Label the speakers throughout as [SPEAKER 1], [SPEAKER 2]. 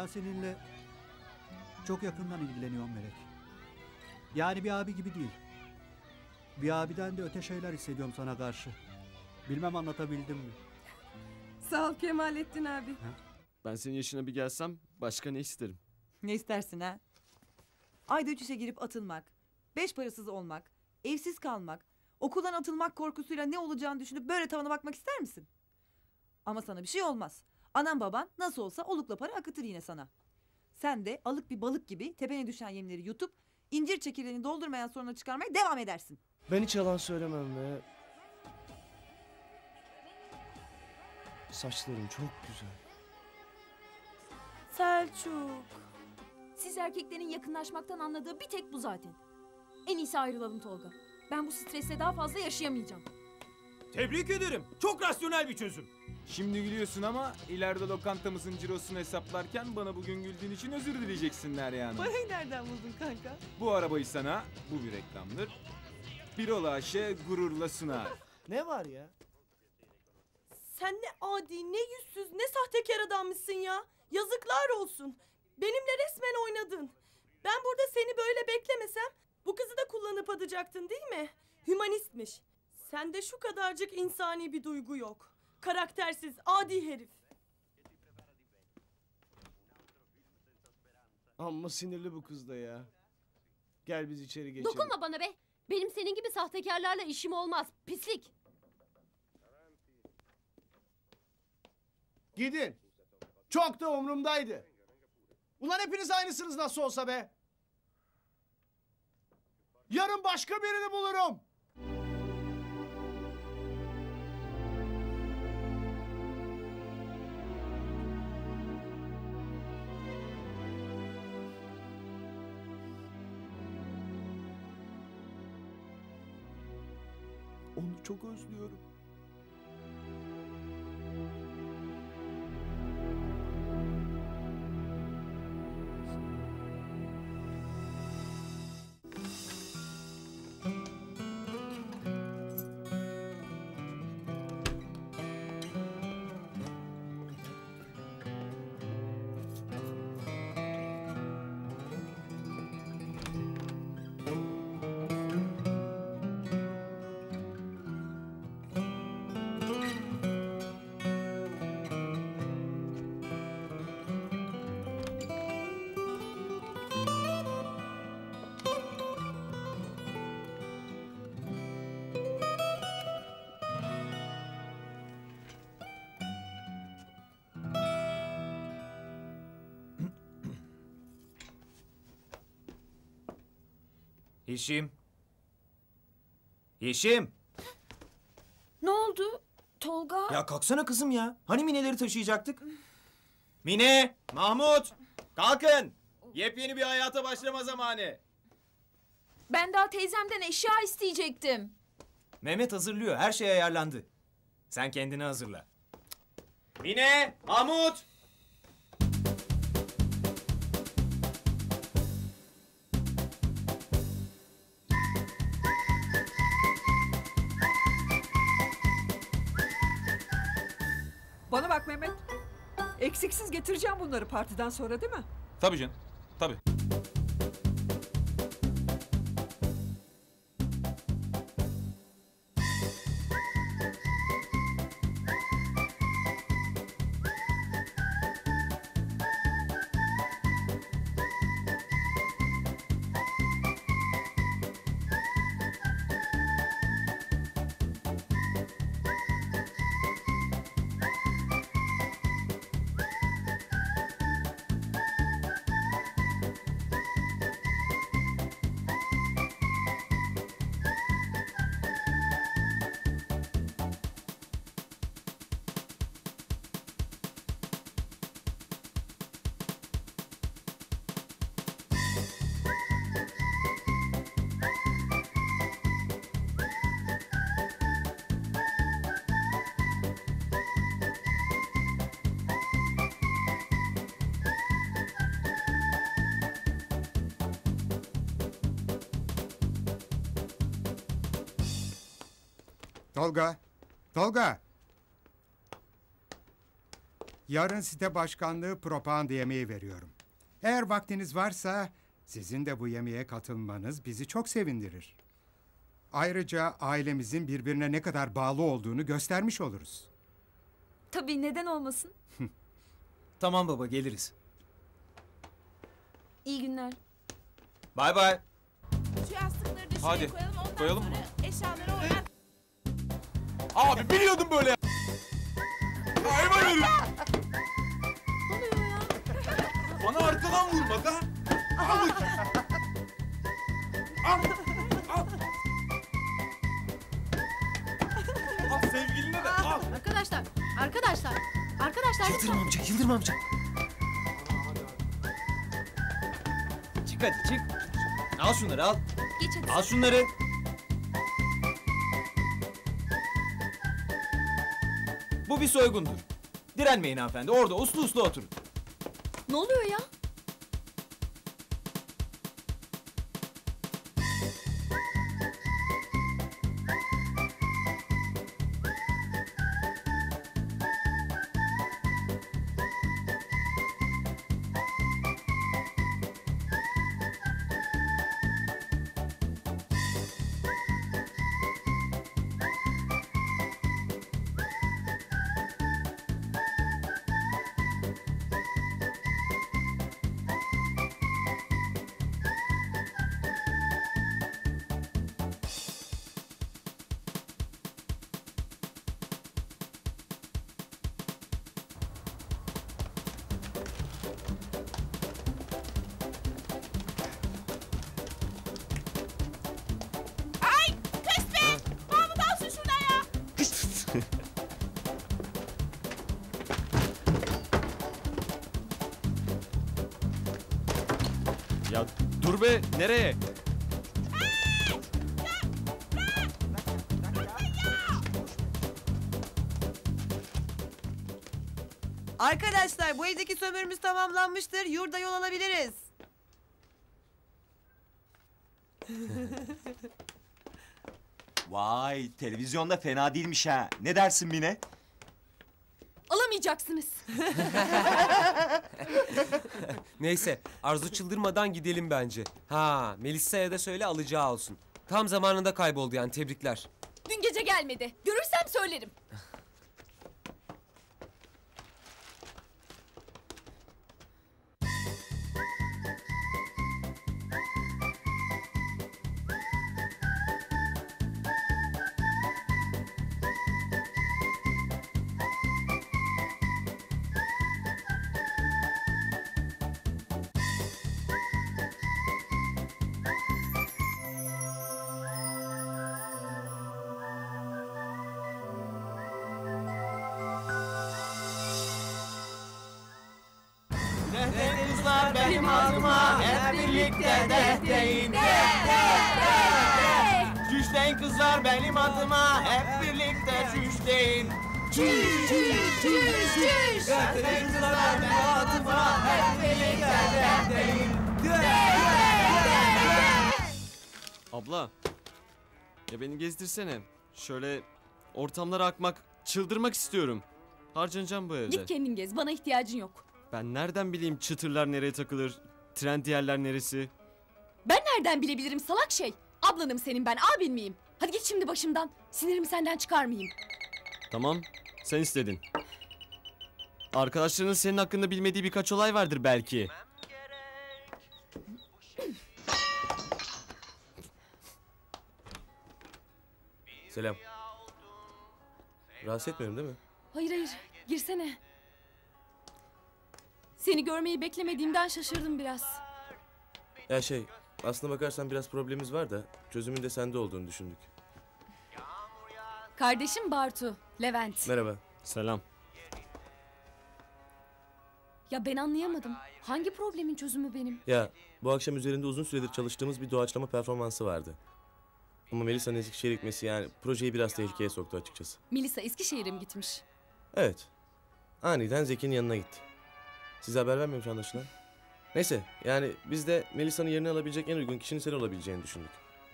[SPEAKER 1] Ben seninle çok yakından ilgileniyorum Melek. Yani bir abi gibi değil. Bir abiden de öte şeyler hissediyorum sana karşı. Bilmem anlatabildim mi?
[SPEAKER 2] Sağ ol Kemalettin abi.
[SPEAKER 3] Ben senin yaşına bir gelsem başka ne isterim?
[SPEAKER 4] Ne istersin ha? Ayda üç işe girip atılmak, beş parasız olmak, evsiz kalmak, okuldan atılmak korkusuyla ne olacağını düşünüp böyle tavana bakmak ister misin? Ama sana bir şey olmaz. Anan baban nasıl olsa olukla para akıtır yine sana. Sen de alık bir balık gibi tepene düşen yemleri yutup incir çekirdeğini doldurmayan soruna çıkarmaya devam edersin.
[SPEAKER 5] Ben hiç yalan söylemem ve... Saçların çok güzel.
[SPEAKER 6] Selçuk. Siz erkeklerin yakınlaşmaktan anladığı bir tek bu zaten. En iyisi ayrılalım Tolga. Ben bu stresle daha fazla yaşayamayacağım.
[SPEAKER 7] Tebrik ederim. Çok rasyonel bir çözüm.
[SPEAKER 8] Şimdi gülüyorsun ama ileride lokantamızın cirosunu hesaplarken bana bugün güldüğün için özür dileyeceksin yani.
[SPEAKER 4] Parayı nereden buldun kanka?
[SPEAKER 8] Bu arabayı sana, bu bir reklamdır. Birol Aşe gururla sunar.
[SPEAKER 5] Ne var ya?
[SPEAKER 2] Sen ne adi, ne yüzsüz, ne sahtekar adammışsın ya. Yazıklar olsun. Benimle resmen oynadın. Ben burada seni böyle beklemesem bu kızı da kullanıp atacaktın değil mi? Hümanistmiş. Sende şu kadarcık insani bir duygu yok. Karaktersiz, adi herif.
[SPEAKER 5] Amma sinirli bu kız da ya. Gel biz içeri geçelim.
[SPEAKER 6] Dokunma bana be. Benim senin gibi sahtekarlarla işim olmaz. Pislik.
[SPEAKER 5] Gidin. Çok da umurumdaydı. Ulan hepiniz aynısınız nasıl olsa be. Yarın başka birini bulurum. Onu çok özlüyorum.
[SPEAKER 7] Yeşim. Yeşim.
[SPEAKER 6] Ne oldu? Tolga?
[SPEAKER 7] Ya kalksana kızım ya. Hani mineleri taşıyacaktık? Mine, Mahmut. Kalkın. Yepyeni bir hayata başlama zamanı.
[SPEAKER 6] Ben daha teyzemden eşya isteyecektim.
[SPEAKER 7] Mehmet hazırlıyor. Her şey ayarlandı. Sen kendini hazırla. Mine, Mahmut.
[SPEAKER 9] Bunları partiden sonra değil mi?
[SPEAKER 8] Tabii canım. Tabii.
[SPEAKER 10] Tolga, Tolga. Yarın site başkanlığı propaganda yemeği veriyorum. Eğer vaktiniz varsa sizin de bu yemeğe katılmanız bizi çok sevindirir. Ayrıca ailemizin birbirine ne kadar bağlı olduğunu göstermiş oluruz.
[SPEAKER 6] Tabii neden olmasın?
[SPEAKER 7] Tamam baba geliriz.
[SPEAKER 6] İyi günler.
[SPEAKER 7] Bay bay.
[SPEAKER 11] Şu yastıkları da şuraya
[SPEAKER 8] Hadi,
[SPEAKER 11] koyalım. Ondan
[SPEAKER 8] koyalım mı?
[SPEAKER 11] sonra eşyaları oraya
[SPEAKER 8] Abi biliyordum böyle. Hayvan herif. Bana arkadan vurma da. Al bakayım. Al. Al. Al sevgiline de al.
[SPEAKER 11] Arkadaşlar, arkadaşlar, arkadaşlar
[SPEAKER 7] Yıldırım amca, Yıldırım amca. Çık hadi çık. Al şunları al.
[SPEAKER 6] Geç hadi.
[SPEAKER 7] Al şunları. Bir soygundur. Direnmeyin hanımefendi. Orada uslu uslu oturun.
[SPEAKER 6] Ne oluyor ya?
[SPEAKER 3] Dur be nereye?
[SPEAKER 4] Arkadaşlar bu evdeki sömürümüz tamamlanmıştır. Yurda yol alabiliriz.
[SPEAKER 12] Vay televizyonda fena değilmiş ha. Ne dersin Mine?
[SPEAKER 11] alamayacaksınız.
[SPEAKER 13] Neyse Arzu çıldırmadan gidelim bence. Ha Melisa'ya da söyle alacağı olsun. Tam zamanında kayboldu yani tebrikler.
[SPEAKER 11] Dün gece gelmedi. Görürsem söylerim.
[SPEAKER 7] Birlikte de deyin. Şüşleyin kızlar benim adıma hep birlikte şüşleyin. Çüş çüş çüş çüş. Şüşleyin kızlar benim adıma hep birlikte de deyin.
[SPEAKER 3] Abla. Ya beni gezdirsene. Şöyle ortamlara akmak, çıldırmak istiyorum. Harcanacağım bu evde.
[SPEAKER 6] Git kendin gez. Bana ihtiyacın yok.
[SPEAKER 3] Ben nereden bileyim çıtırlar nereye takılır, trend yerler neresi?
[SPEAKER 6] Ben nereden bilebilirim salak şey? Ablanım senin ben abin miyim? Hadi git şimdi başımdan. Sinirimi senden çıkarmayayım.
[SPEAKER 3] Tamam, sen istedin. Arkadaşlarının senin hakkında bilmediği birkaç olay vardır belki.
[SPEAKER 14] Selam. Rahatsız etmiyorum değil mi?
[SPEAKER 6] Hayır hayır girsene. Seni görmeyi beklemediğimden şaşırdım biraz.
[SPEAKER 14] Ya şey, aslına bakarsan biraz problemimiz var da çözümün de sende olduğunu düşündük.
[SPEAKER 6] Kardeşim Bartu, Levent.
[SPEAKER 14] Merhaba.
[SPEAKER 3] Selam.
[SPEAKER 6] Ya ben anlayamadım. Hangi problemin çözümü benim?
[SPEAKER 14] Ya bu akşam üzerinde uzun süredir çalıştığımız bir doğaçlama performansı vardı. Ama Melisa'nın Eskişehir'e gitmesi yani projeyi biraz tehlikeye soktu açıkçası.
[SPEAKER 6] Melisa Eskişehir'e mi gitmiş?
[SPEAKER 14] Evet. Aniden Zeki'nin yanına gitti. Size haber vermemiş anlaşılan. Neyse yani biz de Melisa'nın yerini alabilecek en uygun kişinin sen olabileceğini düşündük.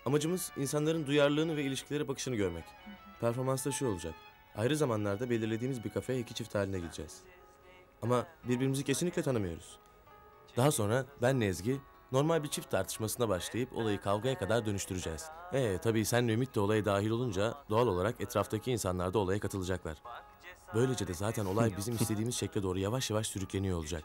[SPEAKER 14] Amacımız insanların duyarlılığını ve ilişkilere bakışını görmek. Performansta şu olacak. Ayrı zamanlarda belirlediğimiz bir kafeye iki çift haline gideceğiz. Ama birbirimizi kesinlikle tanımıyoruz. Daha sonra benle Ezgi normal bir çift tartışmasına başlayıp olayı kavgaya kadar dönüştüreceğiz. Ee tabii senle Ümit de olaya dahil olunca doğal olarak etraftaki insanlar da olaya katılacaklar. Böylece de zaten olay bizim istediğimiz şekle doğru yavaş yavaş sürükleniyor olacak.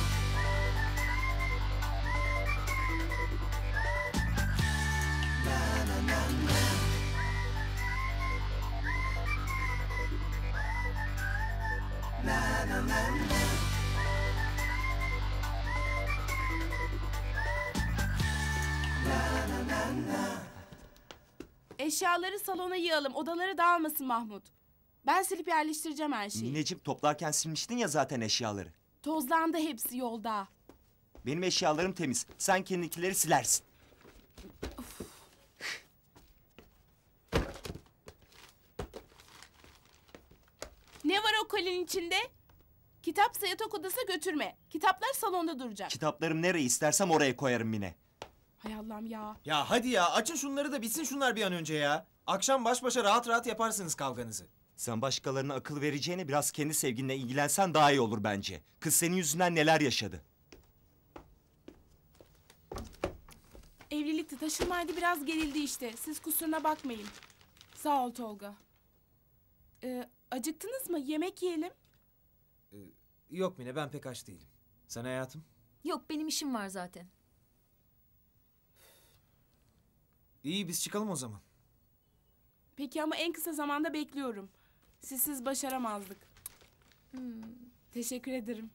[SPEAKER 11] Eşyaları salona yığalım. Odaları dağılmasın Mahmut. Ben silip yerleştireceğim her şeyi.
[SPEAKER 12] Mineciğim toplarken silmiştin ya zaten eşyaları.
[SPEAKER 11] Tozlandı hepsi yolda.
[SPEAKER 12] Benim eşyalarım temiz. Sen kendi silersin.
[SPEAKER 11] Ne var o kolinin içinde? Kitapsa yatak odasına götürme. Kitaplar salonda duracak.
[SPEAKER 12] Kitaplarım nereye istersem oraya koyarım Mine.
[SPEAKER 11] Hay Allah'ım ya.
[SPEAKER 7] Ya hadi ya açın şunları da bitsin şunlar bir an önce ya. Akşam baş başa rahat rahat yaparsınız kavganızı.
[SPEAKER 12] Sen başkalarına akıl vereceğine biraz kendi sevginle ilgilensen daha iyi olur bence. Kız senin yüzünden neler yaşadı.
[SPEAKER 11] Evlilikte taşınmaydı biraz gerildi işte. Siz kusuruna bakmayın. Sağ ol Tolga. Ee, acıktınız mı? Yemek yiyelim.
[SPEAKER 7] Yok Mine ben pek aç değilim. Sen hayatım?
[SPEAKER 6] Yok benim işim var zaten.
[SPEAKER 7] İyi biz çıkalım o zaman.
[SPEAKER 11] Peki ama en kısa zamanda bekliyorum. Sizsiz başaramazdık. Teşekkür ederim.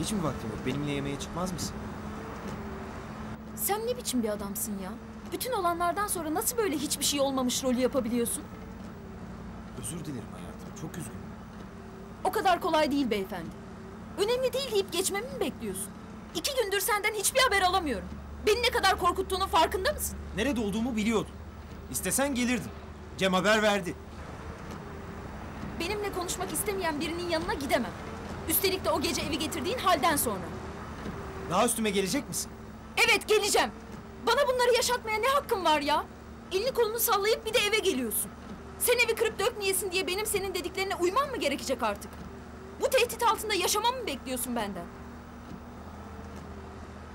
[SPEAKER 7] Hiç mi vaktin yok? Benimle yemeğe çıkmaz mısın?
[SPEAKER 6] Sen ne biçim bir adamsın ya? Bütün olanlardan sonra nasıl böyle hiçbir şey olmamış rolü yapabiliyorsun?
[SPEAKER 7] Özür dilerim hayatım. Çok üzgünüm.
[SPEAKER 6] O kadar kolay değil beyefendi. Önemli değil deyip geçmemi mi bekliyorsun? İki gündür senden hiçbir haber alamıyorum. Beni ne kadar korkuttuğunun farkında mısın?
[SPEAKER 7] Nerede olduğumu biliyordun. İstesen gelirdin. Cem haber verdi.
[SPEAKER 6] Benimle konuşmak istemeyen birinin yanına gidemem. Üstelik de o gece evi getirdiğin halden sonra.
[SPEAKER 7] Daha üstüme gelecek misin?
[SPEAKER 6] Evet geleceğim. Bana bunları yaşatmaya ne hakkın var ya? Elini kolunu sallayıp bir de eve geliyorsun. Sen evi kırıp dökmeyesin diye benim senin dediklerine uymam mı gerekecek artık? Bu tehdit altında yaşamamı mı bekliyorsun benden?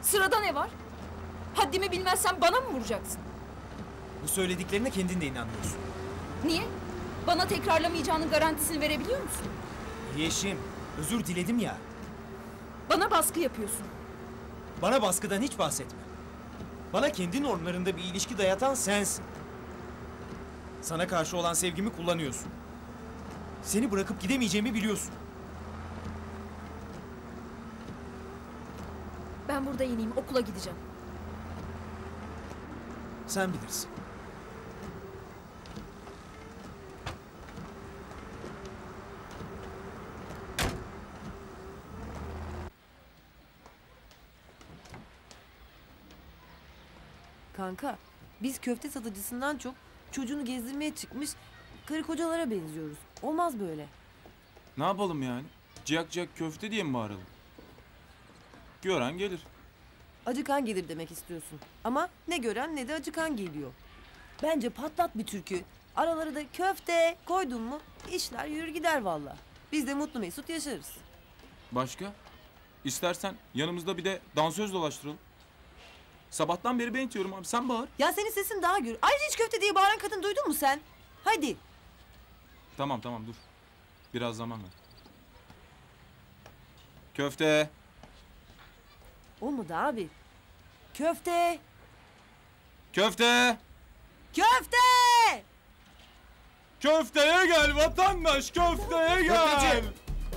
[SPEAKER 6] Sırada ne var? Haddimi bilmezsen bana mı vuracaksın?
[SPEAKER 7] Bu söylediklerine kendin de inanmıyorsun.
[SPEAKER 6] Niye? Bana tekrarlamayacağının garantisini verebiliyor musun?
[SPEAKER 7] Yeşim, özür diledim ya.
[SPEAKER 6] Bana baskı yapıyorsun.
[SPEAKER 7] Bana baskıdan hiç bahsetme. Bana kendi normlarında bir ilişki dayatan sensin. Sana karşı olan sevgimi kullanıyorsun. Seni bırakıp gidemeyeceğimi biliyorsun.
[SPEAKER 6] Ben burada ineyim okula gideceğim.
[SPEAKER 7] Sen bilirsin.
[SPEAKER 4] Kanka biz köfte satıcısından çok çocuğunu gezdirmeye çıkmış karı kocalara benziyoruz. Olmaz böyle.
[SPEAKER 8] Ne yapalım yani? Ciyak ciyak köfte diye mi bağıralım? Gören gelir.
[SPEAKER 4] Acıkan gelir demek istiyorsun. Ama ne gören ne de acıkan geliyor. Bence patlat bir türkü. Araları da köfte koydun mu işler yürür gider valla. Biz de mutlu mesut yaşarız.
[SPEAKER 8] Başka? İstersen yanımızda bir de dansöz dolaştıralım. Sabahtan beri ben itiyorum abi. Sen bağır.
[SPEAKER 4] Ya senin sesin daha gür. Ayrıca hiç köfte diye bağıran kadın duydun mu sen? Hadi.
[SPEAKER 8] Tamam tamam dur. Biraz zaman ver. Köfte.
[SPEAKER 4] Olmadı abi. Köfte.
[SPEAKER 8] Köfte.
[SPEAKER 4] Köfte.
[SPEAKER 8] Köfteye gel vatandaş köfteye gel.
[SPEAKER 5] Köfteci.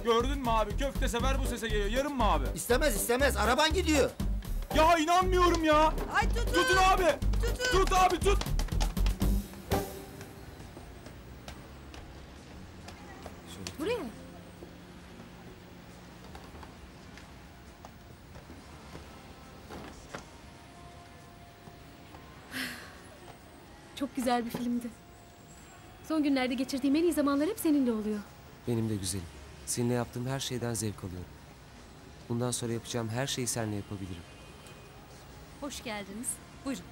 [SPEAKER 8] Gördün mü abi köfte sever bu sese geliyor. Yarın mı abi?
[SPEAKER 5] İstemez istemez. Araban gidiyor.
[SPEAKER 8] Ya inanmıyorum ya.
[SPEAKER 4] Ay tutun.
[SPEAKER 8] Tutun abi. Tut abi tut.
[SPEAKER 6] Buraya.
[SPEAKER 15] Çok güzel bir filmdi. Son günlerde geçirdiğim en iyi zamanlar hep seninle oluyor.
[SPEAKER 13] Benim de güzelim. Seninle yaptığım her şeyden zevk alıyorum. Bundan sonra yapacağım her şeyi seninle yapabilirim.
[SPEAKER 15] Hoş geldiniz. Buyurun.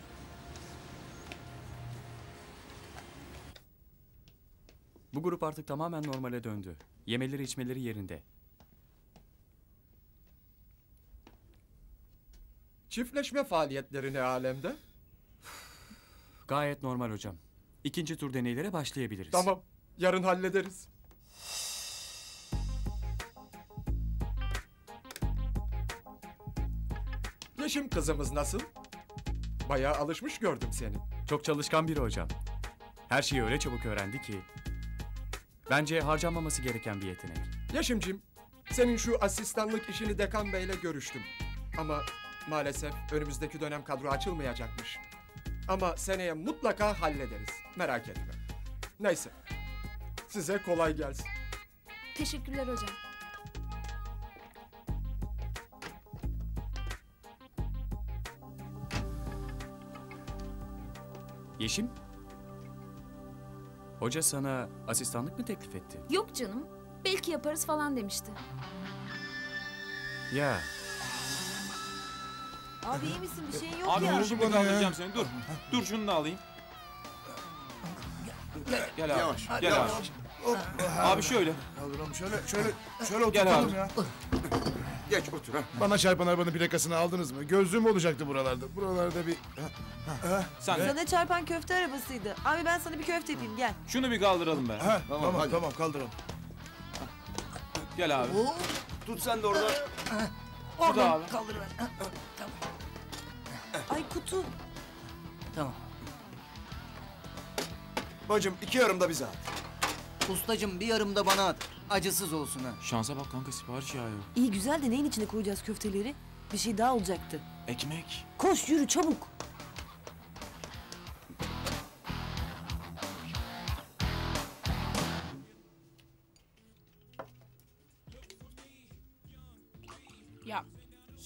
[SPEAKER 16] Bu grup artık tamamen normale döndü. Yemeleri içmeleri yerinde.
[SPEAKER 17] Çiftleşme faaliyetleri ne alemde?
[SPEAKER 16] Gayet normal hocam. İkinci tur deneylere başlayabiliriz.
[SPEAKER 17] Tamam, yarın hallederiz. Yeşim kızımız nasıl? Bayağı alışmış gördüm seni.
[SPEAKER 16] Çok çalışkan biri hocam. Her şeyi öyle çabuk öğrendi ki. Bence harcanmaması gereken bir yetenek.
[SPEAKER 17] Yeşimcim, senin şu asistanlık işini Dekan Bey'le görüştüm. Ama maalesef önümüzdeki dönem kadro açılmayacakmış. Ama seneye mutlaka hallederiz. Merak etme. Neyse. Size kolay gelsin.
[SPEAKER 6] Teşekkürler hocam.
[SPEAKER 16] Yeşim? Hoca sana asistanlık mı teklif etti?
[SPEAKER 6] Yok canım. Belki yaparız falan demişti.
[SPEAKER 16] Ya
[SPEAKER 4] Abi iyi misin? Bir şeyin yok
[SPEAKER 8] Abi
[SPEAKER 4] ya.
[SPEAKER 8] dur şimdi kaldıracağım seni. Dur. Dur şunu da alayım. Gel abi.
[SPEAKER 5] Yavaş,
[SPEAKER 8] Gel
[SPEAKER 5] yavaş.
[SPEAKER 8] abi. Abi şöyle.
[SPEAKER 5] Kaldıralım şöyle şöyle şöyle
[SPEAKER 8] Gel
[SPEAKER 5] oturtalım
[SPEAKER 8] abi.
[SPEAKER 5] ya. Geç otur ha. Bana çarpan arabanın plakasını aldınız mı? Gözlüğüm olacaktı buralarda. Buralarda bir...
[SPEAKER 8] Sen de.
[SPEAKER 4] Sana çarpan köfte arabasıydı. Abi ben sana bir köfte yapayım gel.
[SPEAKER 8] Şunu bir kaldıralım be.
[SPEAKER 5] Ha, tamam tamam, kaldıralım.
[SPEAKER 8] Gel abi.
[SPEAKER 5] Tut sen de orada.
[SPEAKER 8] Bu da abi.
[SPEAKER 5] Kaldırıver.
[SPEAKER 4] Ay kutu.
[SPEAKER 5] Tamam. Bacım iki yarım da bize at.
[SPEAKER 18] Ustacım bir yarım da bana at. Acısız olsun ha.
[SPEAKER 8] Şansa bak kanka sipariş yağıyor.
[SPEAKER 4] İyi güzel de neyin içine koyacağız köfteleri? Bir şey daha olacaktı.
[SPEAKER 8] Ekmek.
[SPEAKER 4] Koş yürü çabuk.
[SPEAKER 11] Ya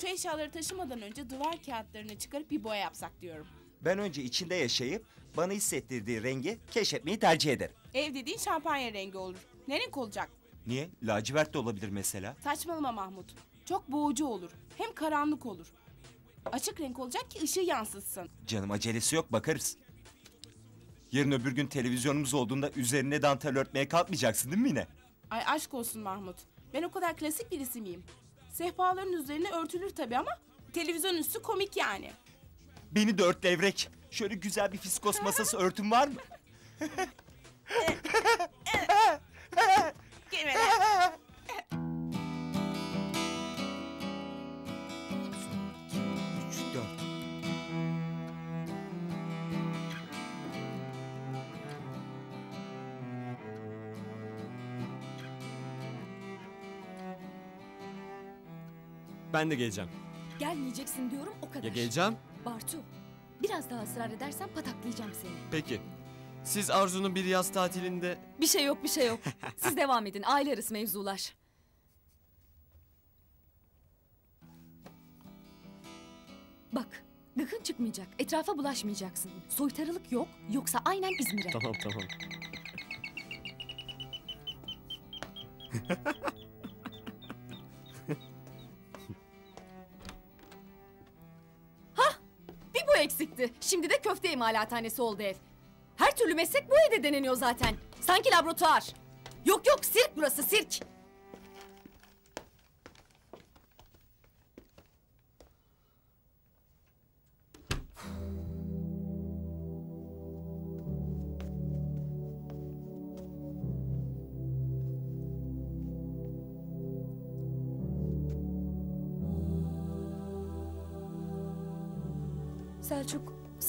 [SPEAKER 11] şu eşyaları taşımadan önce duvar kağıtlarını çıkarıp bir boya yapsak diyorum.
[SPEAKER 12] Ben önce içinde yaşayıp bana hissettirdiği rengi keşfetmeyi tercih ederim.
[SPEAKER 11] Ev dediğin şampanya rengi olur. Ne renk olacak?
[SPEAKER 12] Niye? Lacivert de olabilir mesela.
[SPEAKER 11] Saçmalama Mahmut. Çok boğucu olur. Hem karanlık olur. Açık renk olacak ki ışığı yansıtsın.
[SPEAKER 12] Canım acelesi yok bakarız. Yarın öbür gün televizyonumuz olduğunda üzerine dantel örtmeye kalkmayacaksın değil mi yine?
[SPEAKER 11] Ay aşk olsun Mahmut. Ben o kadar klasik birisi miyim? Sehpaların üzerine örtülür tabii ama televizyon üstü komik yani.
[SPEAKER 12] Beni de ört levrek. Şöyle güzel bir fiskos masası örtün var mı? kelimeler.
[SPEAKER 3] Ben de geleceğim.
[SPEAKER 6] Gelmeyeceksin diyorum o kadar.
[SPEAKER 3] Ya geleceğim.
[SPEAKER 6] Bartu biraz daha ısrar edersen pataklayacağım seni.
[SPEAKER 3] Peki. Siz Arzu'nun bir yaz tatilinde...
[SPEAKER 6] Bir şey yok bir şey yok. Siz devam edin aile arası mevzular. Bak gıkın çıkmayacak etrafa bulaşmayacaksın. Soytarılık yok yoksa aynen İzmir'e.
[SPEAKER 3] Tamam tamam.
[SPEAKER 6] Bir bu eksikti. Şimdi de köfte imalathanesi oldu ev. Her türlü meslek bu evde deneniyor zaten. Sanki laboratuvar. Yok yok sirk burası sirk.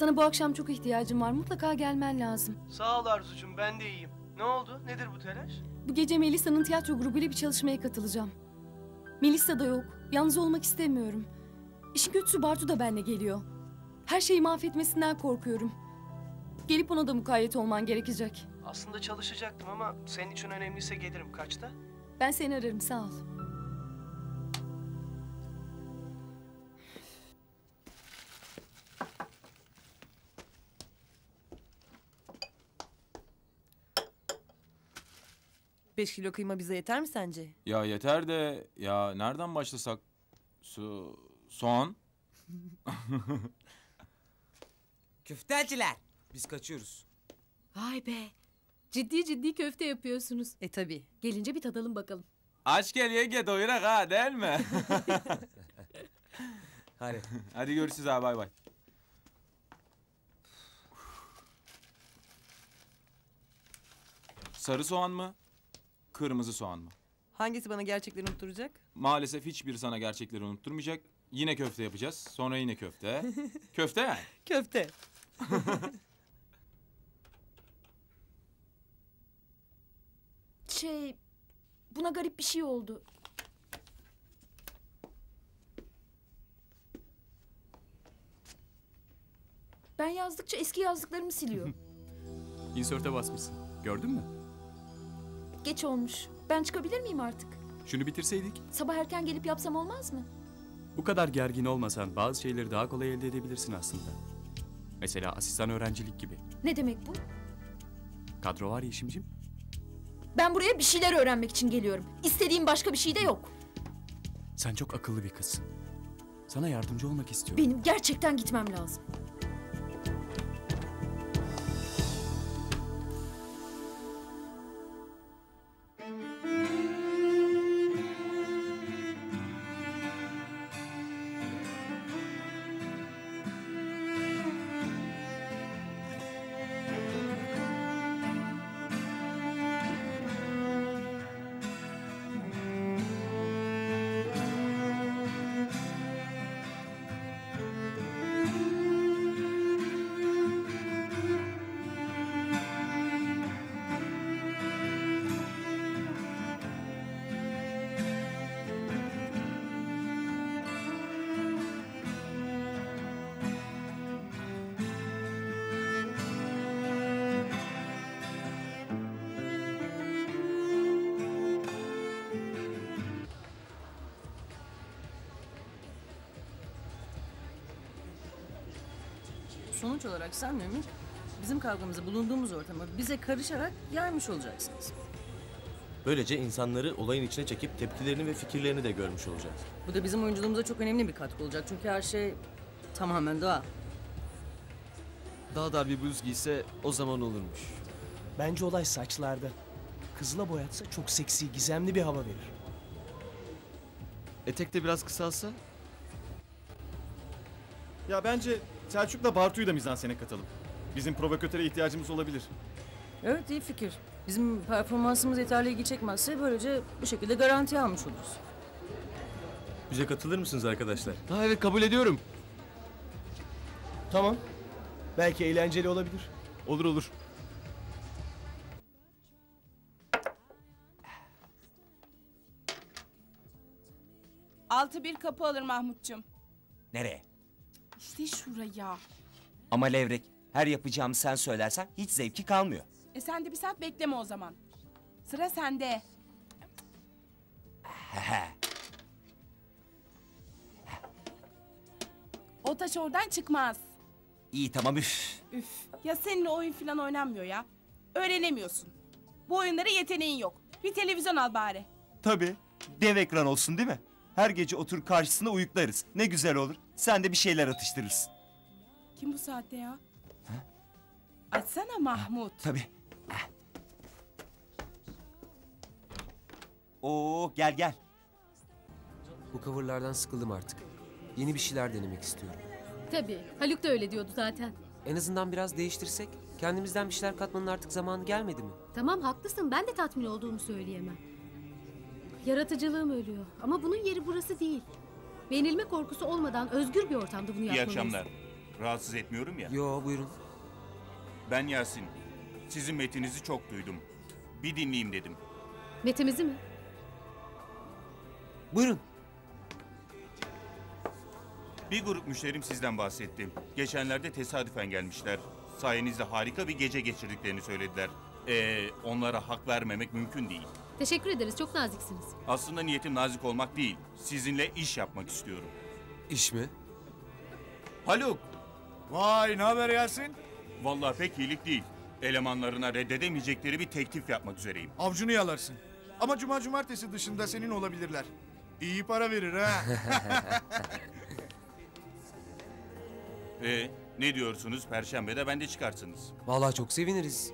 [SPEAKER 6] Sana bu akşam çok ihtiyacım var. Mutlaka gelmen lazım.
[SPEAKER 19] Sağ ol Arzucuğum ben de iyiyim. Ne oldu? Nedir bu telaş?
[SPEAKER 6] Bu gece Melisa'nın tiyatro grubuyla bir çalışmaya katılacağım. Melisa da yok. Yalnız olmak istemiyorum. İşin kötüsü Bartu da benimle geliyor. Her şeyi mahvetmesinden korkuyorum. Gelip ona da mukayyet olman gerekecek.
[SPEAKER 19] Aslında çalışacaktım ama senin için önemliyse gelirim. Kaçta?
[SPEAKER 6] Ben seni ararım sağ ol.
[SPEAKER 4] Beş kilo kıyma bize yeter mi sence?
[SPEAKER 8] Ya yeter de ya nereden başlasak? Su soğan.
[SPEAKER 13] Köfteciler. Biz kaçıyoruz.
[SPEAKER 15] Vay be. Ciddi ciddi köfte yapıyorsunuz.
[SPEAKER 4] E tabi.
[SPEAKER 15] Gelince bir tadalım bakalım.
[SPEAKER 8] Aç gel yenge doyurak ha değil mi?
[SPEAKER 13] Hadi.
[SPEAKER 8] Hadi görüşürüz abi bay bay. Sarı soğan mı? Kırmızı soğan mı?
[SPEAKER 4] Hangisi bana gerçekleri unutturacak?
[SPEAKER 8] Maalesef hiçbir sana gerçekleri unutturmayacak. Yine köfte yapacağız. Sonra yine köfte. köfte yani.
[SPEAKER 4] Köfte.
[SPEAKER 6] Şey, buna garip bir şey oldu. Ben yazdıkça eski yazdıklarımı siliyor.
[SPEAKER 16] Insert'e basmışsın. Gördün mü?
[SPEAKER 6] Geç olmuş. Ben çıkabilir miyim artık?
[SPEAKER 16] Şunu bitirseydik.
[SPEAKER 6] Sabah erken gelip yapsam olmaz mı?
[SPEAKER 16] Bu kadar gergin olmasan bazı şeyleri daha kolay elde edebilirsin aslında. Mesela asistan öğrencilik gibi.
[SPEAKER 6] Ne demek bu?
[SPEAKER 16] Kadro var Yeşimcim.
[SPEAKER 6] Ben buraya bir şeyler öğrenmek için geliyorum. İstediğim başka bir şey de yok.
[SPEAKER 16] Sen çok akıllı bir kızsın. Sana yardımcı olmak istiyorum.
[SPEAKER 6] Benim gerçekten gitmem lazım.
[SPEAKER 20] Olarak sen Mümük, bizim kavgamızı bulunduğumuz ortamı bize karışarak yaymış olacaksınız.
[SPEAKER 14] Böylece insanları olayın içine çekip tepkilerini ve fikirlerini de görmüş olacağız.
[SPEAKER 20] Bu da bizim oyunculuğumuza çok önemli bir katkı olacak çünkü her şey tamamen doğal.
[SPEAKER 3] Daha da bir buz giyse o zaman olurmuş.
[SPEAKER 19] Bence olay saçlarda. Kızıla boyatsa çok seksi, gizemli bir hava verir.
[SPEAKER 3] Etek de biraz kısalsa? Ya bence Selçuk'la Bartu'yu da mizansene katalım. Bizim provokatöre ihtiyacımız olabilir.
[SPEAKER 20] Evet iyi fikir. Bizim performansımız yeterli ilgi çekmezse böylece bu şekilde garanti almış oluruz.
[SPEAKER 14] Bize katılır mısınız arkadaşlar?
[SPEAKER 3] Ha evet kabul ediyorum.
[SPEAKER 19] Tamam. Belki eğlenceli olabilir.
[SPEAKER 3] Olur olur.
[SPEAKER 21] Altı bir kapı alır Mahmut'cum.
[SPEAKER 12] Nereye?
[SPEAKER 21] İşte şuraya.
[SPEAKER 12] Ama levrek her yapacağımı sen söylersen hiç zevki kalmıyor.
[SPEAKER 21] E sen de bir saat bekleme o zaman. Sıra sende. O taş oradan çıkmaz.
[SPEAKER 12] İyi tamam üf.
[SPEAKER 21] Üf. Ya seninle oyun falan oynanmıyor ya. Öğrenemiyorsun. Bu oyunlara yeteneğin yok. Bir televizyon al bari.
[SPEAKER 12] Tabii. Dev ekran olsun değil mi? Her gece otur karşısında uyuklarız. Ne güzel olur. Sen de bir şeyler atıştırırsın.
[SPEAKER 21] Kim bu saatte ya? Açsana Mahmut.
[SPEAKER 12] Tabii. Oo gel gel.
[SPEAKER 13] Bu coverlardan sıkıldım artık. Yeni bir şeyler denemek istiyorum.
[SPEAKER 15] Tabii. Haluk da öyle diyordu zaten.
[SPEAKER 13] En azından biraz değiştirsek, kendimizden bir şeyler katmanın artık zamanı gelmedi mi?
[SPEAKER 15] Tamam haklısın. Ben de tatmin olduğumu söyleyemem. Yaratıcılığım ölüyor. Ama bunun yeri burası değil. Beğenilme korkusu olmadan özgür bir ortamda bunu
[SPEAKER 22] İyi
[SPEAKER 15] yapmalıyız.
[SPEAKER 22] akşamlar. Rahatsız etmiyorum ya.
[SPEAKER 13] Yo buyurun.
[SPEAKER 22] Ben Yasin. Sizin metinizi çok duydum. Bir dinleyeyim dedim.
[SPEAKER 15] Metimizi mi?
[SPEAKER 13] Buyurun.
[SPEAKER 22] Bir grup müşterim sizden bahsetti. Geçenlerde tesadüfen gelmişler. Sayenizde harika bir gece geçirdiklerini söylediler. Ee, onlara hak vermemek mümkün değil.
[SPEAKER 15] Teşekkür ederiz. Çok naziksiniz.
[SPEAKER 22] Aslında niyetim nazik olmak değil. Sizinle iş yapmak istiyorum.
[SPEAKER 13] İş mi?
[SPEAKER 22] Haluk.
[SPEAKER 5] Vay ne haber Yasin?
[SPEAKER 22] Vallahi pek iyilik değil. Elemanlarına reddedemeyecekleri bir teklif yapmak üzereyim.
[SPEAKER 5] Avcunu yalarsın. Ama cuma cumartesi dışında senin olabilirler. İyi para verir ha.
[SPEAKER 22] Ee, ne diyorsunuz? Perşembede bende çıkarsınız.
[SPEAKER 13] Vallahi çok seviniriz.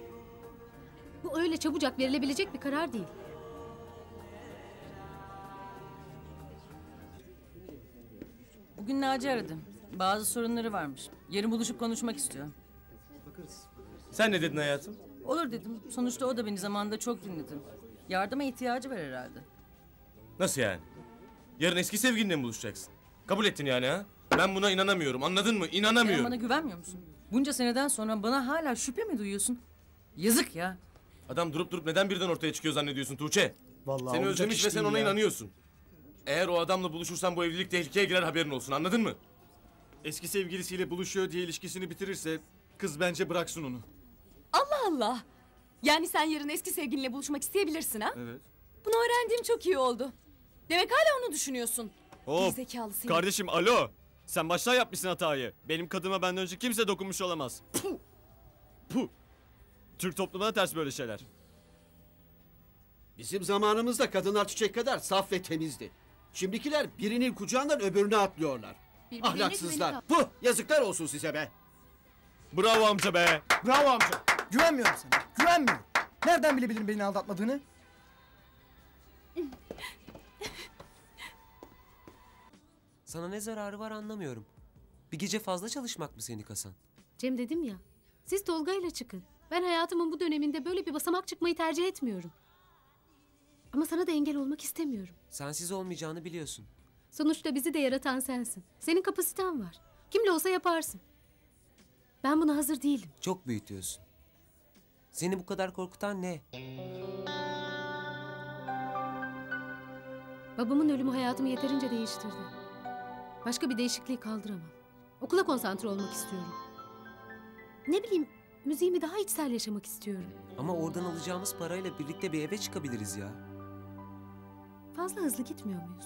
[SPEAKER 15] Bu öyle çabucak verilebilecek bir karar değil.
[SPEAKER 20] Bugün Naci aradı. Bazı sorunları varmış. Yarın buluşup konuşmak istiyor.
[SPEAKER 14] Sen ne dedin hayatım?
[SPEAKER 20] Olur dedim. Sonuçta o da beni zamanında çok dinledi. Yardıma ihtiyacı var herhalde.
[SPEAKER 14] Nasıl yani? Yarın eski sevgilinle mi buluşacaksın? Kabul ettin yani ha? Ben buna inanamıyorum anladın mı?
[SPEAKER 20] Sen
[SPEAKER 14] İnanamıyorum.
[SPEAKER 20] bana güvenmiyor musun? Bunca seneden sonra bana hala şüphe mi duyuyorsun? Yazık ya.
[SPEAKER 14] Adam durup durup neden birden ortaya çıkıyor zannediyorsun Tuğçe?
[SPEAKER 19] Vallahi
[SPEAKER 14] Seni
[SPEAKER 19] olacak
[SPEAKER 14] özlemiş
[SPEAKER 19] iş
[SPEAKER 14] ve sen
[SPEAKER 19] değil
[SPEAKER 14] ona
[SPEAKER 19] ya.
[SPEAKER 14] inanıyorsun. Eğer o adamla buluşursan bu evlilik tehlikeye girer haberin olsun anladın mı?
[SPEAKER 3] Eski sevgilisiyle buluşuyor diye ilişkisini bitirirse kız bence bıraksın onu.
[SPEAKER 6] Allah Allah. Yani sen yarın eski sevgilinle buluşmak isteyebilirsin ha?
[SPEAKER 3] Evet.
[SPEAKER 6] Bunu öğrendiğim çok iyi oldu. Demek hala onu düşünüyorsun.
[SPEAKER 3] Hop.
[SPEAKER 6] Gerizekalı seni.
[SPEAKER 3] Kardeşim alo. Sen baştan yapmışsın hatayı. Benim kadıma benden önce kimse dokunmuş olamaz. Puh. Puh. Türk toplumuna ters böyle şeyler.
[SPEAKER 23] Bizim zamanımızda kadınlar çiçek kadar saf ve temizdi. Şimdikiler birinin kucağından öbürüne atlıyorlar.
[SPEAKER 15] Birbirlerine
[SPEAKER 23] Ahlaksızlar.
[SPEAKER 15] güvenip
[SPEAKER 23] Puh yazıklar olsun size be.
[SPEAKER 3] Bravo amca be.
[SPEAKER 19] Bravo amca. Güvenmiyorum sana. Güvenmiyorum. Nereden bilebilirim beni aldatmadığını?
[SPEAKER 13] Sana ne zararı var anlamıyorum. Bir gece fazla çalışmak mı seni kasan?
[SPEAKER 15] Cem dedim ya. Siz Tolga ile çıkın. Ben hayatımın bu döneminde böyle bir basamak çıkmayı tercih etmiyorum. Ama sana da engel olmak istemiyorum.
[SPEAKER 13] Sensiz olmayacağını biliyorsun.
[SPEAKER 15] Sonuçta bizi de yaratan sensin. Senin kapasiten var. Kimle olsa yaparsın. Ben buna hazır değilim.
[SPEAKER 13] Çok büyütüyorsun. Seni bu kadar korkutan ne?
[SPEAKER 15] Babamın ölümü hayatımı yeterince değiştirdi. Başka bir değişikliği kaldıramam. Okula konsantre olmak istiyorum. Ne bileyim, müziğimi daha içsel yaşamak istiyorum.
[SPEAKER 13] Ama oradan alacağımız parayla birlikte bir eve çıkabiliriz ya.
[SPEAKER 15] Fazla hızlı gitmiyor muyuz?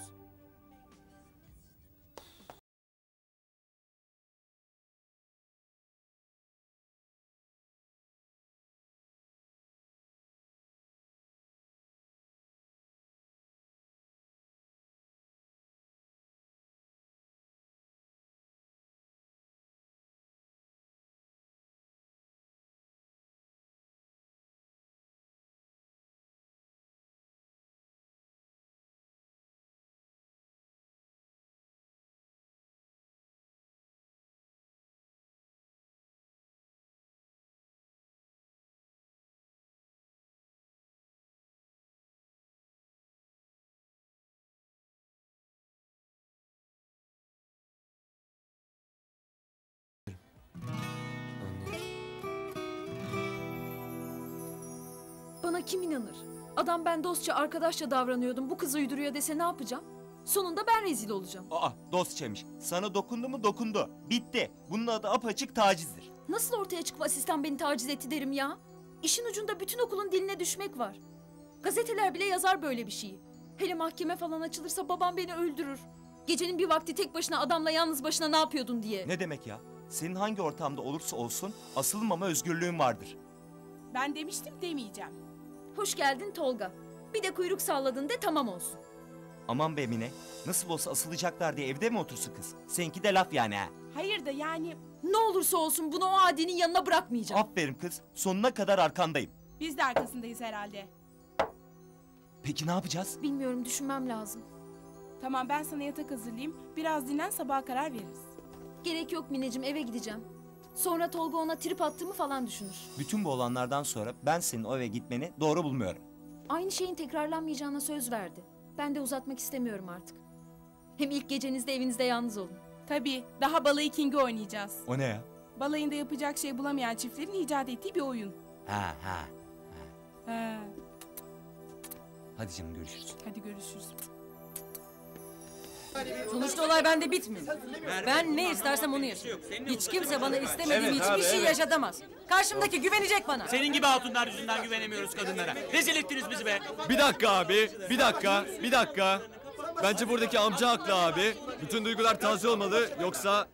[SPEAKER 6] Bana kim inanır? Adam ben dostça arkadaşça davranıyordum. Bu kızı uyduruyor dese ne yapacağım? Sonunda ben rezil olacağım.
[SPEAKER 12] Aa dostçaymış. Sana dokundu mu dokundu. Bitti. Bunun adı apaçık tacizdir.
[SPEAKER 6] Nasıl ortaya çıkıp asistan beni taciz etti derim ya? İşin ucunda bütün okulun diline düşmek var. Gazeteler bile yazar böyle bir şeyi. Hele mahkeme falan açılırsa babam beni öldürür. Gecenin bir vakti tek başına adamla yalnız başına ne yapıyordun diye.
[SPEAKER 12] Ne demek ya? Senin hangi ortamda olursa olsun asılmama özgürlüğün vardır.
[SPEAKER 11] Ben demiştim demeyeceğim.
[SPEAKER 6] Hoş geldin Tolga. Bir de kuyruk salladın de tamam olsun.
[SPEAKER 12] Aman be Emine. Nasıl olsa asılacaklar diye evde mi otursun kız? Seninki de laf yani ha.
[SPEAKER 11] Hayır da yani
[SPEAKER 6] Ne olursa olsun bunu o adinin yanına bırakmayacağım.
[SPEAKER 12] Aferin kız. Sonuna kadar arkandayım.
[SPEAKER 11] biz de arkasındayız herhalde.
[SPEAKER 12] Peki ne yapacağız?
[SPEAKER 6] Bilmiyorum düşünmem lazım.
[SPEAKER 11] Tamam ben sana yatak hazırlayayım. Biraz dinlen sabaha karar veririz.
[SPEAKER 6] Gerek yok Mineciğim eve gideceğim. Sonra Tolga ona trip attığımı falan düşünür.
[SPEAKER 12] Bütün bu olanlardan sonra ben senin o eve gitmeni doğru bulmuyorum.
[SPEAKER 6] Aynı şeyin tekrarlanmayacağına söz verdi. Ben de uzatmak istemiyorum artık. Hem ilk gecenizde evinizde yalnız olun.
[SPEAKER 11] Tabii daha balayı kingi oynayacağız.
[SPEAKER 12] O ne ya?
[SPEAKER 11] Balayında yapacak şey bulamayan çiftlerin icat ettiği bir oyun.
[SPEAKER 12] Ha ha.
[SPEAKER 11] He,
[SPEAKER 12] Hadi canım görüşürüz.
[SPEAKER 11] hadi görüşürüz.
[SPEAKER 24] Sonuçta olay bende bitmiyor. Ben ne istersem onu yaşıyorum. Hiç kimse bana istemediğim
[SPEAKER 3] Evet
[SPEAKER 24] hiçbir
[SPEAKER 3] abi,
[SPEAKER 24] şey
[SPEAKER 3] evet.
[SPEAKER 24] yaşatamaz. Karşımdaki güvenecek bana.
[SPEAKER 3] Senin gibi hatunlar yüzünden güvenemiyoruz kadınlara. Rezil ettiniz bizi be. Bir dakika abi. Bir dakika. Bir dakika. Bence buradaki amca haklı abi. Bütün duygular taze olmalı. Yoksa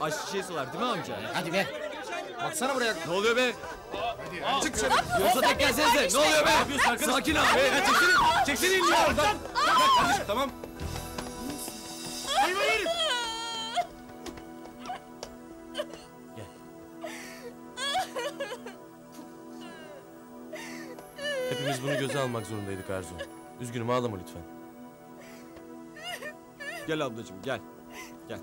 [SPEAKER 3] aşk şişesi var değil mi amca? Hadi be. Baksana buraya. Ne oluyor be? Çık dışarı. Yoksa tek gelsenize. Ne oluyor be? Sakin abi. Çeksene. Çeksene elini oradan. Tamam.
[SPEAKER 14] Almak zorundaydık Arzu. Üzgünüm ağlama lütfen.
[SPEAKER 3] Gel ablacığım gel. Gel.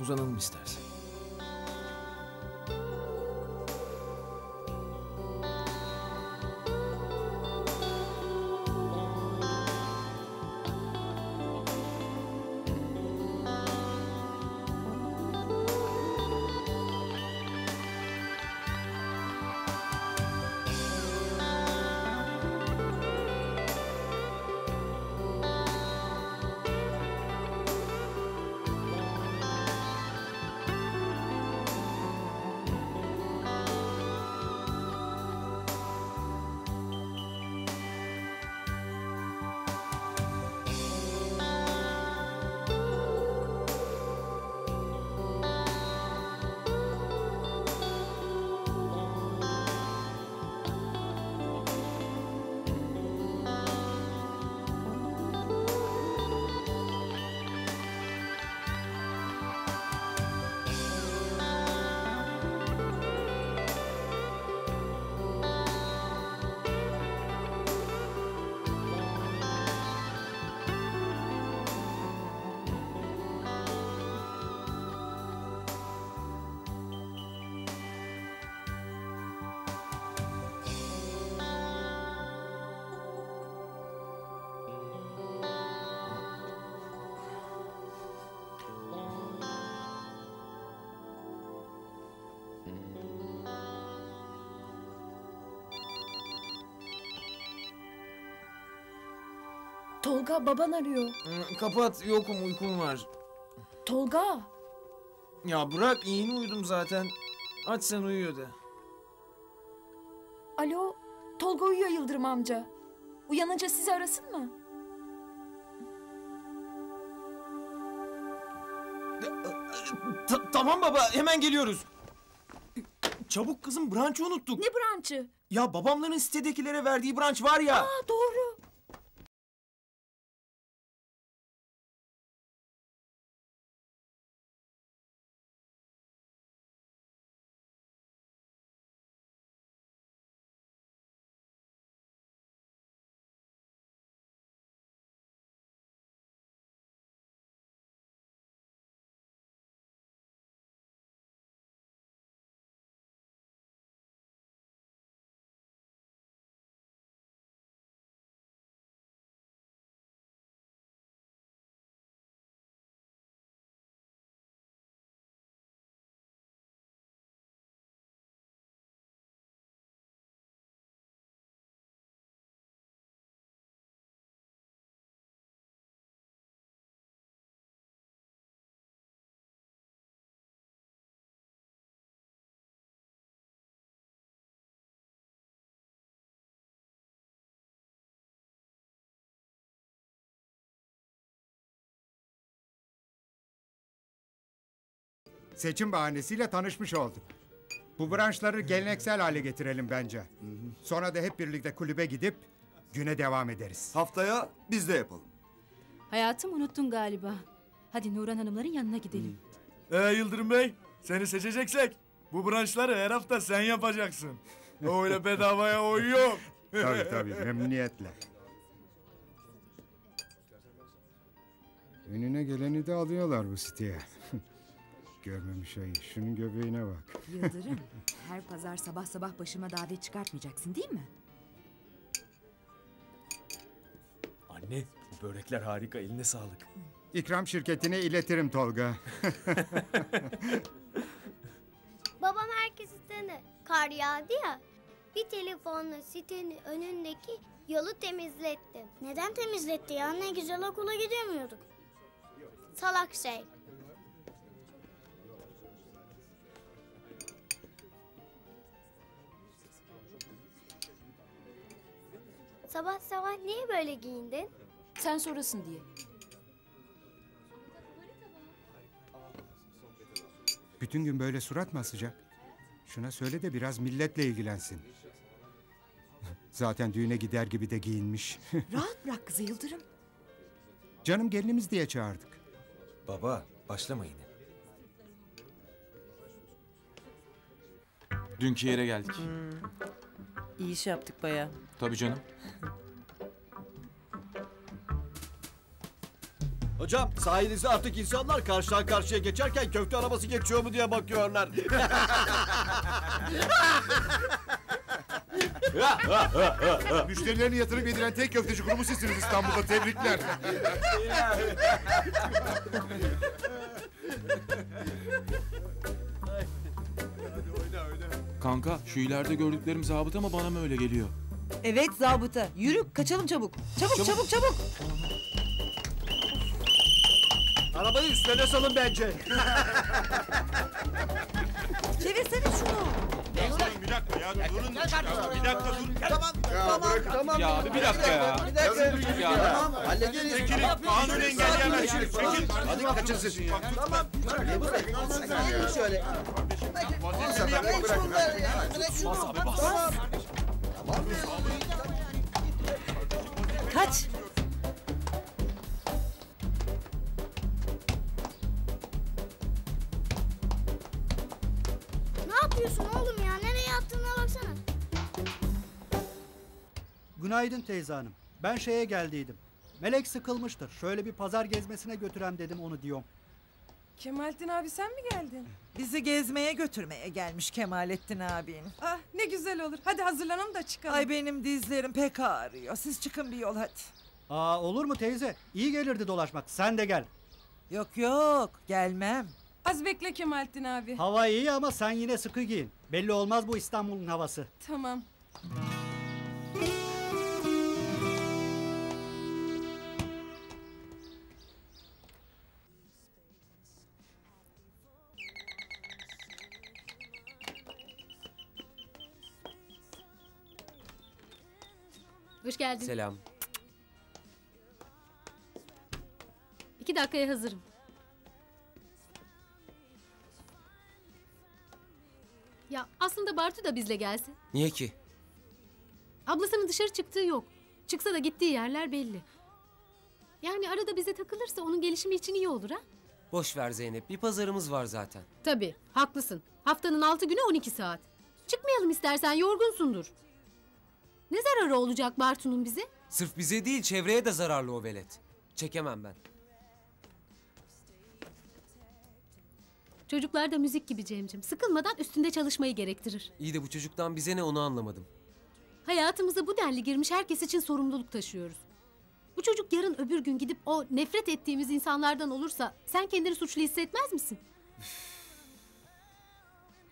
[SPEAKER 7] Uzanalım istersen.
[SPEAKER 6] Tolga baban arıyor.
[SPEAKER 7] Kapat yokum uykum var.
[SPEAKER 6] Tolga.
[SPEAKER 7] Ya bırak yeni uyudum zaten. Aç sen uyuyor de.
[SPEAKER 6] Alo. Tolga uyuyor Yıldırım amca. Uyanınca sizi arasın mı?
[SPEAKER 25] Tamam baba hemen geliyoruz. Çabuk kızım branşı unuttuk.
[SPEAKER 6] Ne branşı?
[SPEAKER 25] Ya babamların sitedekilere verdiği branş var ya.
[SPEAKER 6] Aa doğru.
[SPEAKER 10] Seçim bahanesiyle tanışmış olduk. Bu branşları geleneksel hale getirelim bence. Sonra da hep birlikte kulübe gidip güne devam ederiz.
[SPEAKER 7] Haftaya biz de yapalım.
[SPEAKER 15] Hayatım unuttun galiba. Hadi Nuran Hanımların yanına gidelim.
[SPEAKER 5] Ee Yıldırım Bey, seni seçeceksek bu branşları her hafta sen yapacaksın. Öyle bedavaya oy yok.
[SPEAKER 10] Tabii tabii memnuniyetle. Önüne geleni de alıyorlar bu siteye. Görmemiş ayı. Şunun göbeğine bak.
[SPEAKER 24] Yıldırım, her pazar sabah sabah başıma davet çıkartmayacaksın değil mi?
[SPEAKER 16] Anne bu börekler harika eline sağlık.
[SPEAKER 10] İkram şirketine iletirim Tolga.
[SPEAKER 26] Babam herkesi tanır. Kar yağdı ya. Bir telefonla sitenin önündeki yolu temizlettim. Neden temizletti ya? Ne güzel okula gidemiyorduk. Salak şey. Sabah sabah niye böyle giyindin?
[SPEAKER 6] Sen sorasın diye.
[SPEAKER 10] Bütün gün böyle surat mı asacak? Şuna söyle de biraz milletle ilgilensin. Zaten düğüne gider gibi de giyinmiş.
[SPEAKER 24] Rahat bırak kızı Yıldırım.
[SPEAKER 10] Canım gelinimiz diye çağırdık.
[SPEAKER 25] Baba başlama yine.
[SPEAKER 8] Dünkü yere geldik.
[SPEAKER 4] İyi iş yaptık baya.
[SPEAKER 8] Tabii canım.
[SPEAKER 23] Hocam sayenizde artık insanlar karşıdan karşıya geçerken köfte arabası geçiyor mu diye bakıyorlar.
[SPEAKER 5] Müşterilerini yatırıp yediren tek köfteci kurumu sizsiniz İstanbul'da. Tebrikler.
[SPEAKER 8] Kanka şu ileride gördüklerim zabıt ama bana mı öyle geliyor?
[SPEAKER 27] Evet zabıta. Yürü kaçalım çabuk. Çabuk çabuk çabuk.
[SPEAKER 23] Arabayı üstüne salın bence.
[SPEAKER 27] Çevirsene şunu.
[SPEAKER 22] Bir dakika ya durun. Ya, bir dakika dur.
[SPEAKER 23] Tamam. tamam. Tamam.
[SPEAKER 8] Ya abi bir dakika ya.
[SPEAKER 23] Bir dakika.
[SPEAKER 8] Ya.
[SPEAKER 23] Tamam. Hallederiz.
[SPEAKER 22] Çekilin. Kanun engelleyemez. Çekil.
[SPEAKER 23] Hadi kaçın siz. Tamam. Gelin şöyle.
[SPEAKER 25] Bas abi bas.
[SPEAKER 27] Kaç.
[SPEAKER 26] Ne yapıyorsun oğlum ya? Nereye attığına baksana.
[SPEAKER 1] Günaydın teyze hanım. Ben şeye geldiydim. Melek sıkılmıştır. Şöyle bir pazar gezmesine götürem dedim onu diyorum.
[SPEAKER 4] Kemalettin abi sen mi geldin?
[SPEAKER 27] Bizi gezmeye götürmeye gelmiş Kemalettin abin.
[SPEAKER 4] Ah ne güzel olur. Hadi hazırlanalım da çıkalım.
[SPEAKER 27] Ay benim dizlerim pek ağrıyor. Siz çıkın bir yol hadi.
[SPEAKER 1] Aa olur mu teyze? İyi gelirdi dolaşmak. Sen de gel.
[SPEAKER 27] Yok yok gelmem.
[SPEAKER 4] Az bekle Kemalettin abi.
[SPEAKER 1] Hava iyi ama sen yine sıkı giyin. Belli olmaz bu İstanbul'un havası.
[SPEAKER 4] Tamam.
[SPEAKER 15] Hoş geldin.
[SPEAKER 13] Selam.
[SPEAKER 15] İki dakikaya hazırım. Ya aslında Bartu da bizle gelsin.
[SPEAKER 13] Niye ki?
[SPEAKER 15] Ablasının dışarı çıktığı yok. Çıksa da gittiği yerler belli. Yani arada bize takılırsa onun gelişimi için iyi olur ha?
[SPEAKER 13] Boş ver Zeynep. Bir pazarımız var zaten.
[SPEAKER 15] Tabii, haklısın. Haftanın altı günü 12 saat. Çıkmayalım istersen, yorgunsundur. Ne zararı olacak Bartu'nun bize?
[SPEAKER 13] Sırf bize değil çevreye de zararlı o velet. Çekemem ben.
[SPEAKER 15] Çocuklar da müzik gibi Cemcim. Sıkılmadan üstünde çalışmayı gerektirir.
[SPEAKER 13] İyi de bu çocuktan bize ne onu anlamadım.
[SPEAKER 15] Hayatımıza bu denli girmiş herkes için sorumluluk taşıyoruz. Bu çocuk yarın öbür gün gidip o nefret ettiğimiz insanlardan olursa sen kendini suçlu hissetmez misin?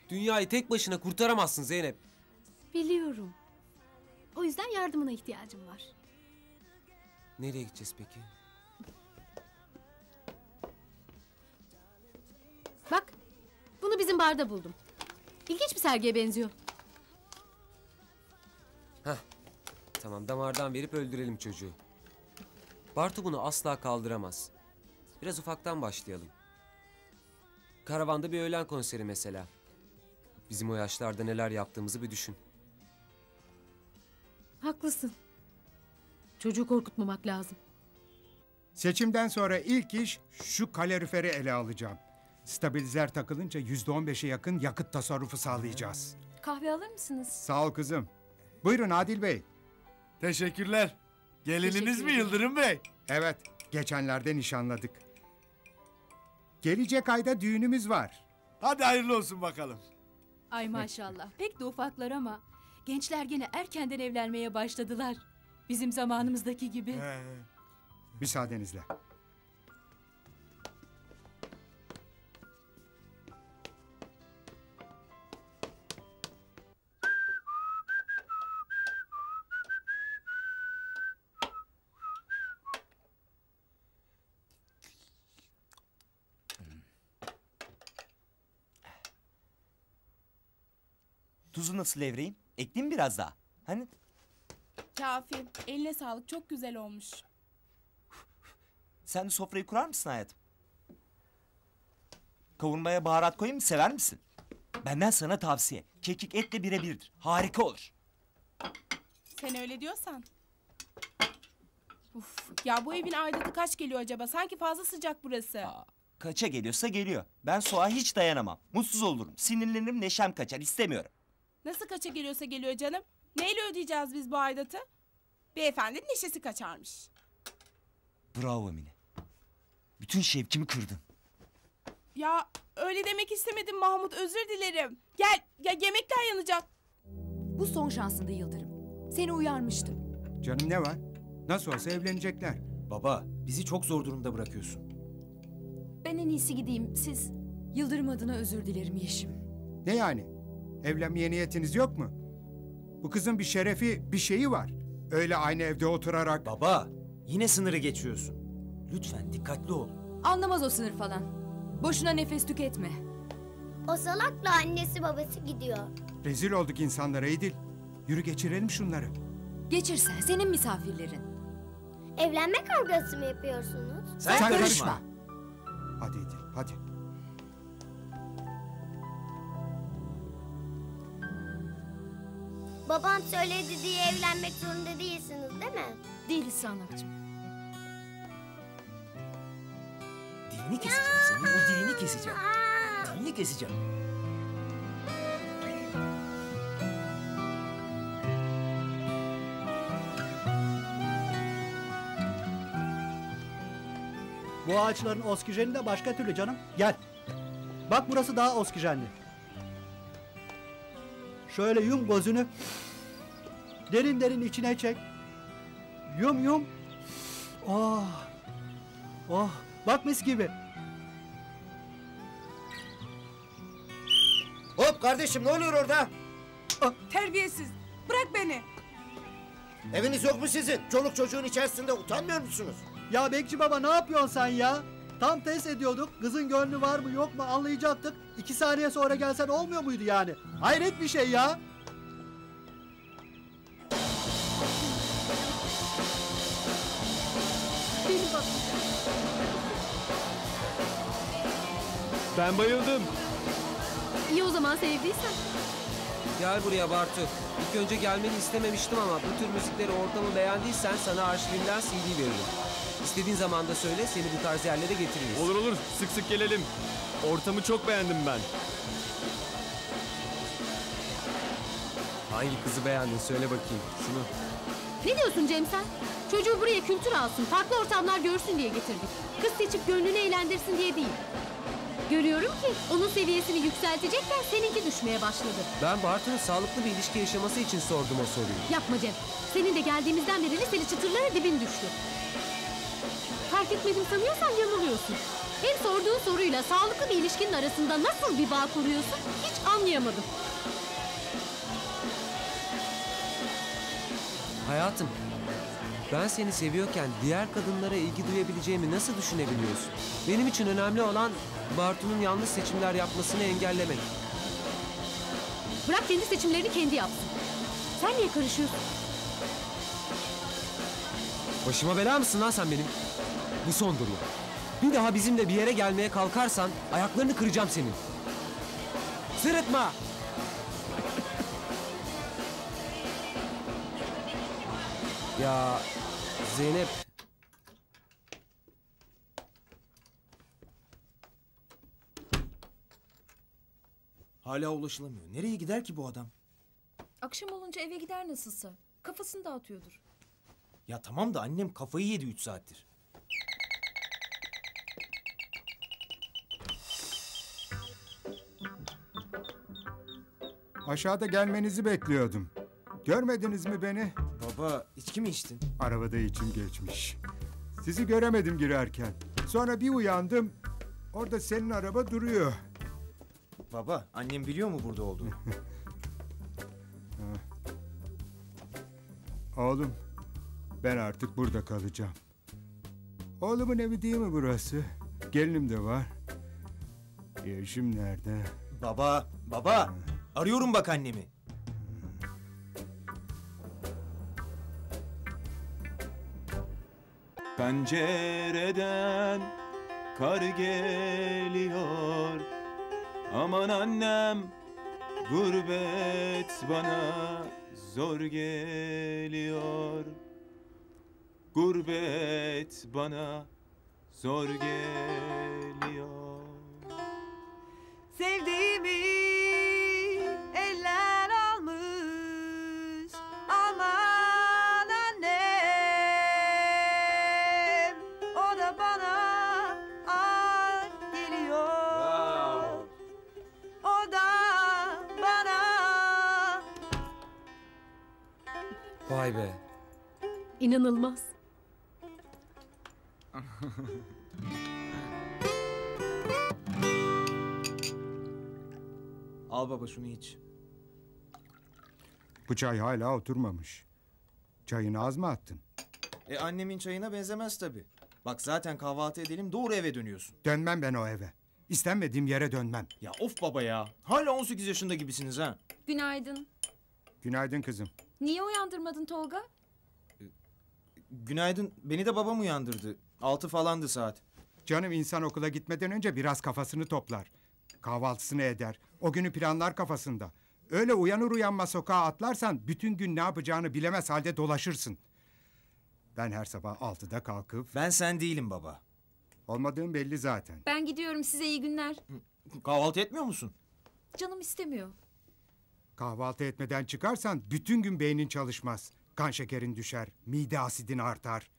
[SPEAKER 13] Dünyayı tek başına kurtaramazsın Zeynep.
[SPEAKER 15] Biliyorum. O yüzden yardımına ihtiyacım var.
[SPEAKER 13] Nereye gideceğiz peki?
[SPEAKER 15] Bak, bunu bizim barda buldum. İlginç bir sergiye benziyor.
[SPEAKER 13] Heh. Tamam damardan verip öldürelim çocuğu. Bartu bunu asla kaldıramaz. Biraz ufaktan başlayalım. Karavanda bir öğlen konseri mesela. Bizim o yaşlarda neler yaptığımızı bir düşün.
[SPEAKER 15] Haklısın. Çocuğu korkutmamak lazım.
[SPEAKER 10] Seçimden sonra ilk iş şu kaloriferi ele alacağım. Stabilizer takılınca yüzde on beşe yakın yakıt tasarrufu sağlayacağız.
[SPEAKER 6] Kahve alır mısınız?
[SPEAKER 10] Sağ ol kızım. Buyurun Adil Bey.
[SPEAKER 5] Teşekkürler. Gelininiz mi Yıldırım Bey?
[SPEAKER 10] Evet, geçenlerde nişanladık. Gelecek ayda düğünümüz var.
[SPEAKER 5] Hadi hayırlı olsun bakalım.
[SPEAKER 28] Ay maşallah pek de ufaklar ama gençler gene erkenden evlenmeye başladılar. Bizim zamanımızdaki gibi.
[SPEAKER 10] Müsaadenizle.
[SPEAKER 25] Tuzu nasıl evreyim? Ekleyeyim biraz daha. Hani
[SPEAKER 11] Kafi. Eline sağlık. Çok güzel olmuş.
[SPEAKER 25] sen de sofrayı kurar mısın hayatım? Kavurmaya baharat koyayım mı sever misin? Benden sana tavsiye. Kekik etle birebirdir. Harika olur.
[SPEAKER 11] Sen öyle diyorsan. Uf, ya bu evin aidatı kaç geliyor acaba? Sanki fazla sıcak burası.
[SPEAKER 25] Kaça geliyorsa geliyor. Ben soğuğa hiç dayanamam. Mutsuz olurum. Sinirlenirim neşem kaçar. istemiyorum.
[SPEAKER 11] Nasıl kaça geliyorsa geliyor canım? Neyle ödeyeceğiz biz bu aidatı? Beyefendinin neşesi kaçarmış.
[SPEAKER 25] Bravo Mine. Bütün şevkimi kırdın.
[SPEAKER 11] Ya öyle demek istemedim Mahmut özür dilerim. Gel ya yemekler yanacak.
[SPEAKER 24] Bu son şansında Yıldırım. Seni uyarmıştım.
[SPEAKER 10] Canım ne var? Nasıl olsa evlenecekler.
[SPEAKER 7] Baba, bizi çok zor durumda bırakıyorsun.
[SPEAKER 24] Ben en iyisi gideyim. Siz Yıldırım adına özür dilerim Yeşim.
[SPEAKER 10] Ne yani? Evlenmeye niyetiniz yok mu? Bu kızın bir şerefi, bir şeyi var. Öyle aynı evde oturarak...
[SPEAKER 7] Baba, yine sınırı geçiyorsun. Lütfen dikkatli ol.
[SPEAKER 24] Anlamaz o sınır falan. Boşuna nefes tüketme.
[SPEAKER 26] O salakla annesi babası gidiyor.
[SPEAKER 10] Rezil olduk insanlara İdil. Yürü geçirelim şunları.
[SPEAKER 24] Geçirsen senin misafirlerin.
[SPEAKER 26] Evlenme kavgası mı yapıyorsunuz?
[SPEAKER 10] Sen, karışma. Hadi İdil, hadi.
[SPEAKER 26] Babam söyledi diye evlenmek zorunda değilsiniz değil mi?
[SPEAKER 24] Değiliz Sanakçım.
[SPEAKER 7] Dilini keseceğim senin, o dilini keseceğim. Dilini keseceğim.
[SPEAKER 1] Bu ağaçların oksijeni de başka türlü canım. Gel. Bak burası daha oksijenli. Şöyle yum gözünü. Derin derin içine çek. Yum yum. Oh. Oh. Bak mis gibi.
[SPEAKER 23] Hop kardeşim ne oluyor orada?
[SPEAKER 27] Terbiyesiz. Bırak beni.
[SPEAKER 23] Eviniz yok mu sizin? Çoluk çocuğun içerisinde utanmıyor musunuz?
[SPEAKER 1] Ya Bekçi Baba ne yapıyorsun sen ya? Tam test ediyorduk. Kızın gönlü var mı yok mu anlayacaktık. İki saniye sonra gelsen olmuyor muydu yani? Hayret bir şey ya.
[SPEAKER 3] Ben bayıldım.
[SPEAKER 15] İyi o zaman sevdiysen.
[SPEAKER 13] Gel buraya Bartu. İlk önce gelmeni istememiştim ama bu tür müzikleri ortamı beğendiysen sana arşivimden CD veririm. İstediğin zaman da söyle seni bu tarz yerlere getiririz.
[SPEAKER 3] Olur olur sık sık gelelim. Ortamı çok beğendim ben. Hangi kızı beğendin söyle bakayım şunu.
[SPEAKER 15] Ne diyorsun Cem sen? Çocuğu buraya kültür alsın, farklı ortamlar görsün diye getirdik. Kız seçip gönlünü eğlendirsin diye değil. Görüyorum ki onun seviyesini yükseltecekken seninki düşmeye başladı.
[SPEAKER 13] Ben Bartu'nun sağlıklı bir ilişki yaşaması için sordum o soruyu.
[SPEAKER 15] Yapma Cem. Senin de geldiğimizden beri liseli çıtırlara dibin düştü. Fark etmedim sanıyorsan yanılıyorsun. Hem sorduğun soruyla sağlıklı bir ilişkinin arasında nasıl bir bağ kuruyorsun hiç anlayamadım.
[SPEAKER 13] Hayatım, ben seni seviyorken diğer kadınlara ilgi duyabileceğimi nasıl düşünebiliyorsun? Benim için önemli olan Bartu'nun yanlış seçimler yapmasını engellemek.
[SPEAKER 15] Bırak kendi seçimlerini kendi yapsın. Sen niye karışıyorsun?
[SPEAKER 13] Başıma bela mısın lan sen benim? Bu sondur ya. Bir daha bizimle bir yere gelmeye kalkarsan ayaklarını kıracağım senin. Sırıtma! ya Zeynep
[SPEAKER 7] Hala ulaşılamıyor. Nereye gider ki bu adam?
[SPEAKER 6] Akşam olunca eve gider nasılsa. Kafasını dağıtıyordur.
[SPEAKER 7] Ya tamam da annem kafayı yedi 3 saattir.
[SPEAKER 10] Aşağıda gelmenizi bekliyordum. Görmediniz mi beni?
[SPEAKER 7] Baba içki mi içtin?
[SPEAKER 10] Arabada içim geçmiş. Sizi göremedim girerken. Sonra bir uyandım. Orada senin araba duruyor.
[SPEAKER 7] Baba annem biliyor mu burada olduğunu?
[SPEAKER 10] Oğlum, ben artık burada kalacağım. Oğlumun evi değil mi burası? Gelinim de var. Yeşim nerede?
[SPEAKER 7] baba, baba. Arıyorum bak annemi.
[SPEAKER 8] Pencereden kar geliyor. Aman annem gurbet bana zor geliyor. Gurbet bana zor geliyor.
[SPEAKER 27] Sevdiğimi
[SPEAKER 13] Vay be.
[SPEAKER 15] İnanılmaz.
[SPEAKER 7] Al baba şunu iç.
[SPEAKER 10] Bu çay hala oturmamış. Çayını az mı attın?
[SPEAKER 7] E annemin çayına benzemez tabi. Bak zaten kahvaltı edelim doğru eve dönüyorsun.
[SPEAKER 10] Dönmem ben o eve. İstenmediğim yere dönmem.
[SPEAKER 7] Ya of baba ya. Hala 18 yaşında gibisiniz ha.
[SPEAKER 6] Günaydın.
[SPEAKER 10] Günaydın kızım.
[SPEAKER 6] Niye uyandırmadın Tolga?
[SPEAKER 7] Günaydın. Beni de babam uyandırdı. Altı falandı saat.
[SPEAKER 10] Canım insan okula gitmeden önce biraz kafasını toplar. Kahvaltısını eder. O günü planlar kafasında. Öyle uyanır uyanmaz sokağa atlarsan bütün gün ne yapacağını bilemez halde dolaşırsın. Ben her sabah altıda kalkıp...
[SPEAKER 7] Ben sen değilim baba.
[SPEAKER 10] Olmadığım belli zaten.
[SPEAKER 6] Ben gidiyorum size iyi günler.
[SPEAKER 7] Kahvaltı etmiyor musun?
[SPEAKER 6] Canım istemiyor.
[SPEAKER 10] Kahvaltı etmeden çıkarsan bütün gün beynin çalışmaz. Kan şekerin düşer, mide asidin artar.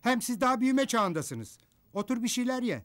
[SPEAKER 10] Hem siz daha büyüme çağındasınız. Otur bir şeyler ye.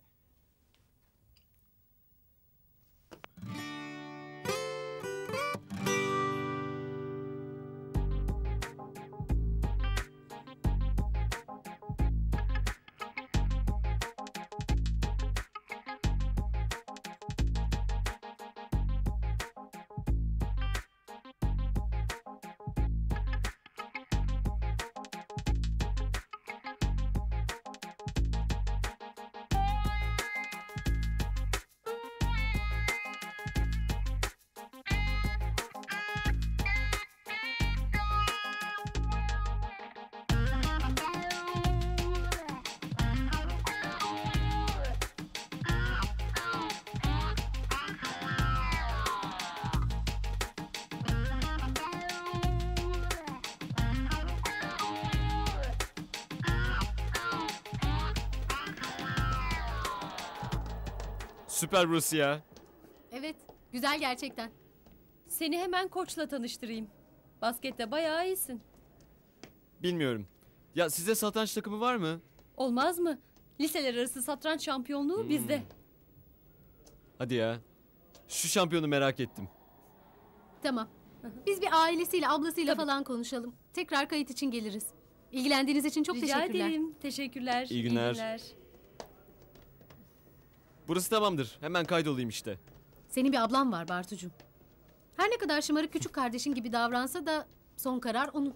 [SPEAKER 3] Süper Rusya.
[SPEAKER 15] Evet, güzel gerçekten. Seni hemen koçla tanıştırayım. Baskette bayağı iyisin.
[SPEAKER 3] Bilmiyorum. Ya size satranç takımı var mı?
[SPEAKER 15] Olmaz mı? Liseler arası satranç şampiyonluğu bizde.
[SPEAKER 3] Hadi ya. Şu şampiyonu merak ettim.
[SPEAKER 15] Tamam. Biz bir ailesiyle, ablasıyla falan konuşalım. Tekrar kayıt için geliriz. İlgilendiğiniz için çok
[SPEAKER 28] Rica
[SPEAKER 15] teşekkürler.
[SPEAKER 28] ederim. Teşekkürler.
[SPEAKER 3] İyi günler. Burası tamamdır. Hemen kaydolayım işte.
[SPEAKER 15] Senin bir ablan var Bartucuğum. Her ne kadar şımarık küçük kardeşin gibi davransa da son karar onun.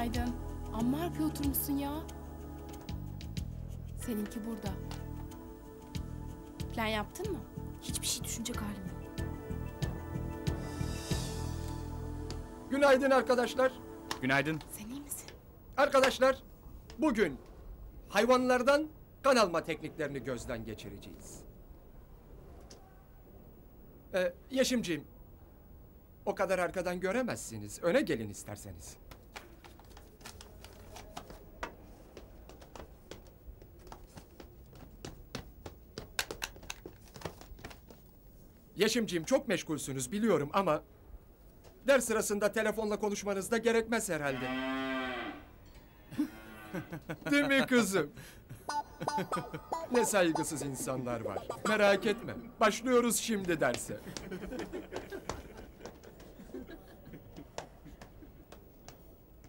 [SPEAKER 11] Günaydın. Amma arkaya oturmuşsun ya. Seninki burada. Plan yaptın mı?
[SPEAKER 6] Hiçbir şey düşünecek halim yok.
[SPEAKER 17] Günaydın arkadaşlar.
[SPEAKER 16] Günaydın.
[SPEAKER 11] Sen iyi misin?
[SPEAKER 17] Arkadaşlar, bugün hayvanlardan kan alma tekniklerini gözden geçireceğiz. Ee, Yeşimciğim, o kadar arkadan göremezsiniz. Öne gelin isterseniz. Yeşimciğim çok meşgulsünüz biliyorum ama... ...ders sırasında telefonla konuşmanız da gerekmez herhalde. Değil mi kızım? ne saygısız insanlar var. Merak etme. Başlıyoruz şimdi derse.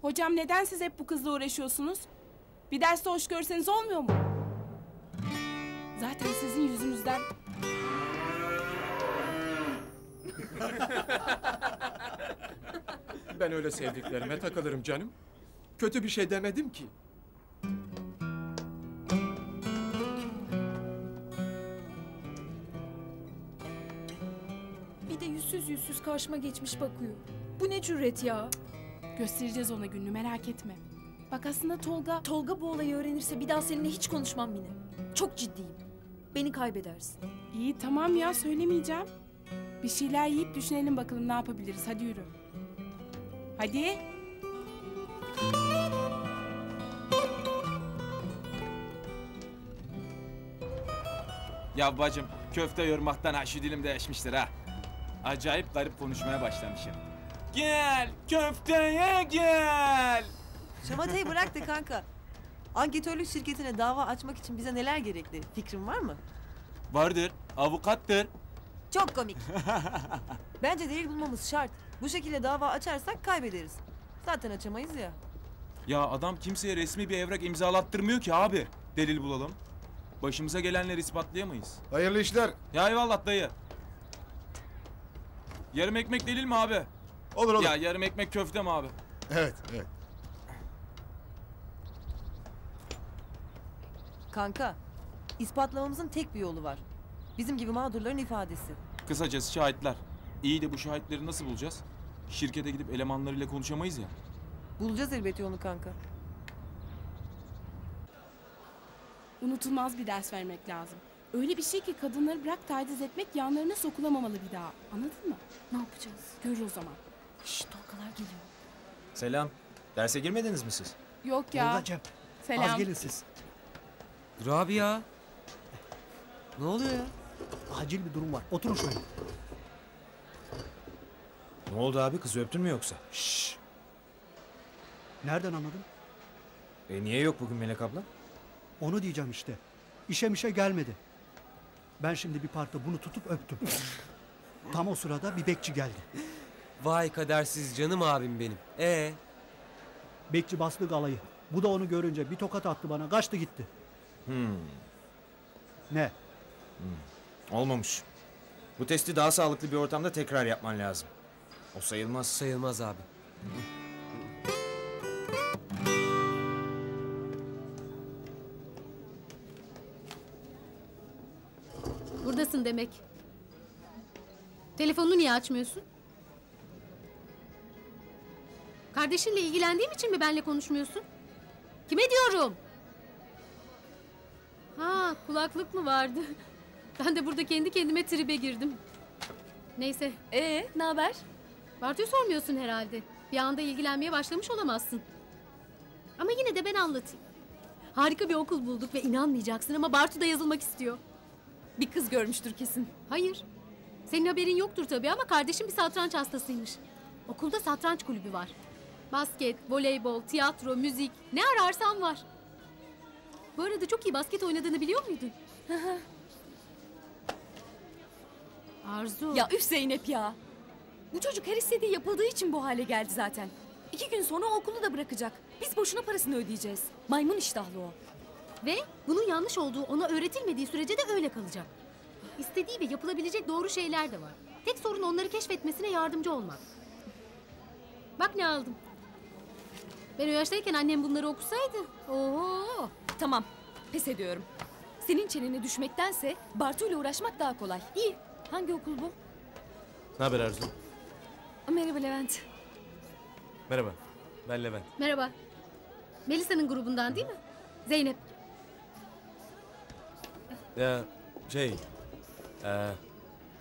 [SPEAKER 11] Hocam neden siz hep bu kızla uğraşıyorsunuz? Bir derste hoş görseniz olmuyor mu? Zaten sizin yüzünüzden...
[SPEAKER 17] Ben öyle sevdiklerime takılırım canım. Kötü bir şey demedim ki.
[SPEAKER 6] Bir de yüzsüz yüzsüz karşıma geçmiş bakıyor. Bu ne cüret ya?
[SPEAKER 11] Göstereceğiz ona gününü merak etme. Bak aslında Tolga...
[SPEAKER 6] Tolga bu olayı öğrenirse bir daha seninle hiç konuşmam Mine. Çok ciddiyim. Beni kaybedersin.
[SPEAKER 11] İyi tamam ya söylemeyeceğim. Bir şeyler yiyip düşünelim bakalım ne yapabiliriz. Hadi yürü. Hadi.
[SPEAKER 8] Ya bacım köfte yormaktan ha şu dilim değişmiştir ha. Acayip garip konuşmaya başlamışım. Gel köfteye gel.
[SPEAKER 4] Şamatayı bırak da kanka. Anketörlük şirketine dava açmak için bize neler gerekli? Fikrin var mı?
[SPEAKER 8] Vardır avukattır.
[SPEAKER 4] Çok komik. Bence delil bulmamız şart. Bu şekilde dava açarsak kaybederiz. Zaten açamayız ya.
[SPEAKER 8] Ya adam kimseye resmi bir evrak imzalattırmıyor ki abi. Delil bulalım. Başımıza gelenleri ispatlayamayız.
[SPEAKER 29] Hayırlı işler.
[SPEAKER 8] Ya eyvallah dayı. Yarım ekmek delil mi abi?
[SPEAKER 29] Olur olur.
[SPEAKER 8] Ya yarım ekmek köfte mi abi?
[SPEAKER 29] Evet evet.
[SPEAKER 4] Kanka, ispatlamamızın tek bir yolu var. Bizim gibi mağdurların ifadesi.
[SPEAKER 8] Kısacası şahitler. İyi de bu şahitleri nasıl bulacağız? Şirkete gidip elemanlarıyla konuşamayız ya.
[SPEAKER 4] Bulacağız elbet yolunu kanka.
[SPEAKER 11] Unutulmaz bir ders vermek lazım. Öyle bir şey ki kadınları bırak taciz etmek yanlarına sokulamamalı bir daha. Anladın mı?
[SPEAKER 6] Ne yapacağız?
[SPEAKER 11] Gör o zaman.
[SPEAKER 6] Şşt Tolgalar geliyor.
[SPEAKER 7] Selam. Derse girmediniz mi siz?
[SPEAKER 11] Yok ya.
[SPEAKER 19] Tolgacığım,
[SPEAKER 11] Selam.
[SPEAKER 19] Az gelin siz.
[SPEAKER 13] Rabia. Ne oluyor ya?
[SPEAKER 19] Acil bir durum var. Oturun şöyle.
[SPEAKER 7] Ne oldu abi kızı öptün mü yoksa?
[SPEAKER 19] Şşş. Nereden anladın?
[SPEAKER 7] E niye yok bugün Melek abla?
[SPEAKER 19] Onu diyeceğim işte. İşe mişe gelmedi. Ben şimdi bir parkta bunu tutup öptüm. Tam o sırada bir bekçi geldi.
[SPEAKER 13] Vay kadersiz canım abim benim. Ee,
[SPEAKER 19] Bekçi bastı galayı. Bu da onu görünce bir tokat attı bana. Kaçtı gitti.
[SPEAKER 7] Hmm,
[SPEAKER 19] Ne?
[SPEAKER 7] Olmamış. Bu testi daha sağlıklı bir ortamda tekrar yapman lazım. O sayılmaz.
[SPEAKER 13] sayılmaz abi.
[SPEAKER 15] Buradasın demek. Telefonunu niye açmıyorsun? Kardeşinle ilgilendiğim için mi benle konuşmuyorsun? Kime diyorum? Ha kulaklık mı vardı? Ben de burada kendi kendime tribe girdim. Neyse.
[SPEAKER 6] Ee, ne haber?
[SPEAKER 15] Bartu'yu sormuyorsun herhalde. Bir anda ilgilenmeye başlamış olamazsın. Ama yine de ben anlatayım. Harika bir okul bulduk ve inanmayacaksın ama Bartu da yazılmak istiyor.
[SPEAKER 6] Bir kız görmüştür kesin.
[SPEAKER 15] Hayır. Senin haberin yoktur tabii ama kardeşim bir satranç hastasıymış. Okulda satranç kulübü var. Basket, voleybol, tiyatro, müzik ne ararsan var. Bu arada çok iyi basket oynadığını biliyor muydun? Arzu.
[SPEAKER 6] Ya üf Zeynep ya. Bu çocuk her istediği yapıldığı için bu hale geldi zaten. İki gün sonra okulu da bırakacak. Biz boşuna parasını ödeyeceğiz. Maymun iştahlı o.
[SPEAKER 15] Ve bunun yanlış olduğu ona öğretilmediği sürece de öyle kalacak. İstediği ve yapılabilecek doğru şeyler de var. Tek sorun onları keşfetmesine yardımcı olmak. Bak ne aldım. Ben o yaştayken annem bunları okusaydı. Oho.
[SPEAKER 6] Tamam. Pes ediyorum. Senin çenene düşmektense Bartu ile uğraşmak daha kolay. İyi. Hangi okul bu?
[SPEAKER 14] Ne haber Arzu?
[SPEAKER 6] Merhaba Levent.
[SPEAKER 14] Merhaba. Ben Levent.
[SPEAKER 15] Merhaba. Melisa'nın grubundan değil mi? Zeynep.
[SPEAKER 14] Ya şey... eee,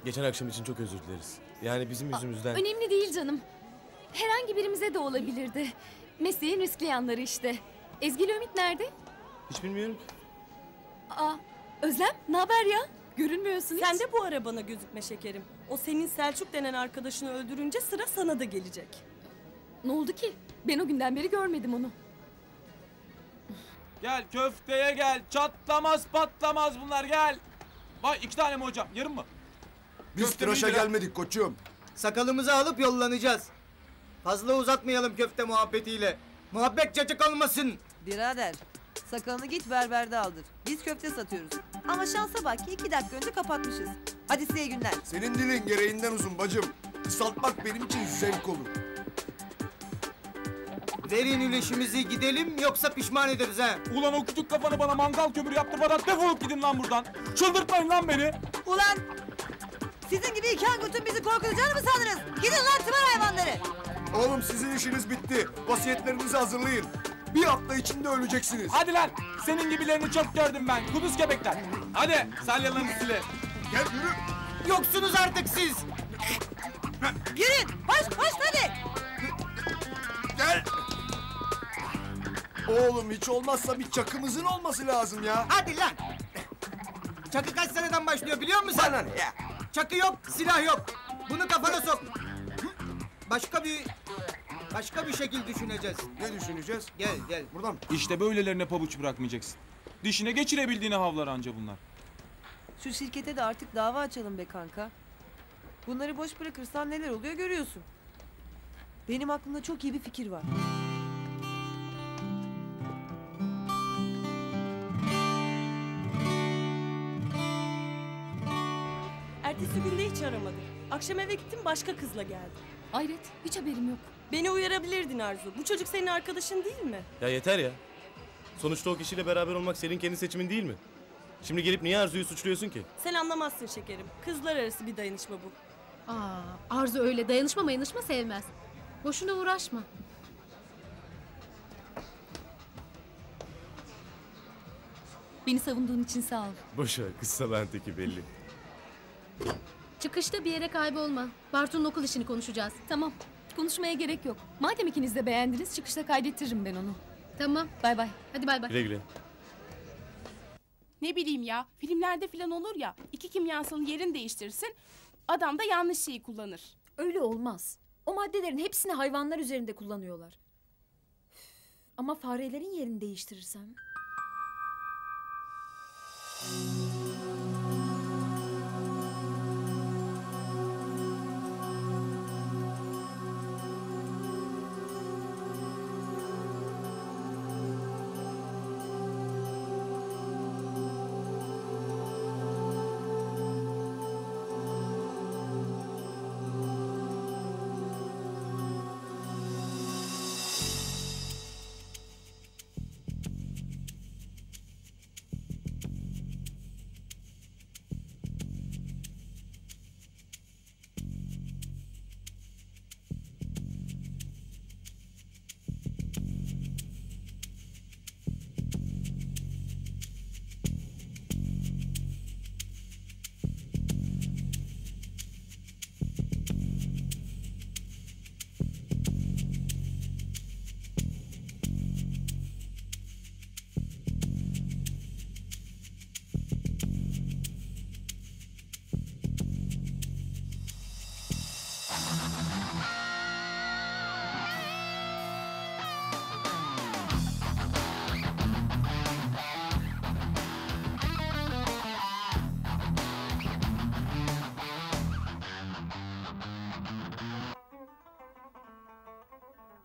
[SPEAKER 14] geçen akşam için çok özür dileriz. Yani bizim yüzümüzden...
[SPEAKER 6] Önemli değil canım. Herhangi birimize de olabilirdi. Mesleğin riskli yanları işte. Ezgi ile Ümit nerede?
[SPEAKER 14] Hiç bilmiyorum.
[SPEAKER 6] Aa, Özlem ne haber ya? Görünmüyorsun hiç.
[SPEAKER 2] Sen de bu ara bana gözükme şekerim. O senin Selçuk denen arkadaşını öldürünce sıra sana da gelecek.
[SPEAKER 6] Ne oldu ki? Ben o günden beri görmedim onu.
[SPEAKER 8] Gel köfteye gel. Çatlamaz patlamaz bunlar gel. Vay iki tane mi hocam? Yarım mı?
[SPEAKER 5] Biz
[SPEAKER 8] Köfte
[SPEAKER 5] tıraşa
[SPEAKER 8] miydi lan?
[SPEAKER 5] gelmedik koçum.
[SPEAKER 25] Sakalımızı alıp yollanacağız. Fazla uzatmayalım köfte muhabbetiyle. Muhabbet cacık olmasın.
[SPEAKER 4] Birader sakalını git berberde aldır. Biz köfte satıyoruz. Ama şansa bak ki iki dakika önce kapatmışız. Hadi size iyi günler.
[SPEAKER 5] Senin dilin gereğinden uzun bacım. Kısaltmak benim için zevk olur.
[SPEAKER 25] Verin üleşimizi gidelim yoksa pişman ederiz ha.
[SPEAKER 8] Ulan o küçük kafanı bana mangal kömürü yaptırmadan defolup gidin lan buradan. Çıldırtmayın lan beni.
[SPEAKER 4] Ulan sizin gibi iki angutun bizi korkutacağını mı sandınız? Gidin lan tımar hayvanları.
[SPEAKER 5] Oğlum sizin işiniz bitti. Vasiyetlerinizi hazırlayın. Bir hafta içinde öleceksiniz.
[SPEAKER 8] Hadi lan. Senin gibilerini çok gördüm ben. Kuduz köpekler. Hadi salyalarını sile.
[SPEAKER 5] Gel yürü.
[SPEAKER 25] Yoksunuz artık siz.
[SPEAKER 4] Girin. Hoş hoş hadi.
[SPEAKER 5] Gel. Oğlum hiç olmazsa bir çakımızın olması lazım ya.
[SPEAKER 25] Hadi lan. Çakı kaç seneden başlıyor biliyor musun? Bana ya? Çakı yok, silah yok. Bunu kafana sok. Başka bir başka bir şekil düşüneceğiz.
[SPEAKER 5] Ne düşüneceğiz?
[SPEAKER 25] Gel gel.
[SPEAKER 5] Buradan.
[SPEAKER 8] İşte böylelerine pabuç bırakmayacaksın. Dişine geçirebildiğine havlar anca bunlar.
[SPEAKER 4] Şu şirkete de artık dava açalım be kanka. Bunları boş bırakırsan neler oluyor görüyorsun. Benim aklımda çok iyi bir fikir var.
[SPEAKER 2] Ertesi günde hiç aramadı. Akşam eve gittim başka kızla geldi.
[SPEAKER 6] Hayret hiç haberim yok.
[SPEAKER 2] Beni uyarabilirdin Arzu. Bu çocuk senin arkadaşın değil mi?
[SPEAKER 14] Ya yeter ya. Sonuçta o kişiyle beraber olmak senin kendi seçimin değil mi? Şimdi gelip niye Arzu'yu suçluyorsun ki?
[SPEAKER 2] Sen anlamazsın şekerim. Kızlar arası bir dayanışma bu.
[SPEAKER 15] Aa, Arzu öyle dayanışma mayanışma sevmez. Boşuna uğraşma.
[SPEAKER 6] Beni savunduğun için sağ ol.
[SPEAKER 14] Boşa kız salağın teki belli.
[SPEAKER 15] Çıkışta bir yere kaybolma. Bartu'nun okul işini konuşacağız.
[SPEAKER 6] Tamam. Konuşmaya gerek yok. Madem ikiniz de beğendiniz çıkışta kaydettiririm ben onu.
[SPEAKER 15] Tamam.
[SPEAKER 6] Bay bay.
[SPEAKER 15] Hadi bay bay.
[SPEAKER 14] Güle güle.
[SPEAKER 11] Ne bileyim ya filmlerde falan olur ya iki kimyasalın yerini değiştirirsin adam da yanlış şeyi kullanır.
[SPEAKER 6] Öyle olmaz. O maddelerin hepsini hayvanlar üzerinde kullanıyorlar. Ama farelerin yerini değiştirirsem...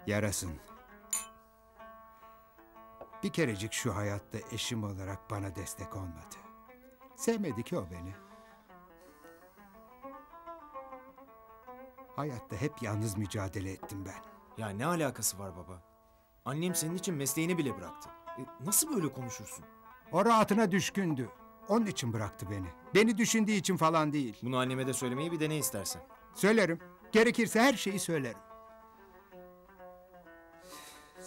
[SPEAKER 10] Yarasın. Bir kerecik şu hayatta eşim olarak bana destek olmadı. Sevmedi ki o beni. Hayatta hep yalnız mücadele ettim ben.
[SPEAKER 7] Ya ne alakası var baba? Annem senin için mesleğini bile bıraktı. E, nasıl böyle konuşursun?
[SPEAKER 10] O rahatına düşkündü. Onun için bıraktı beni. Beni düşündüğü için falan değil.
[SPEAKER 7] Bunu anneme de söylemeyi bir dene istersen.
[SPEAKER 10] Söylerim. Gerekirse her şeyi söylerim.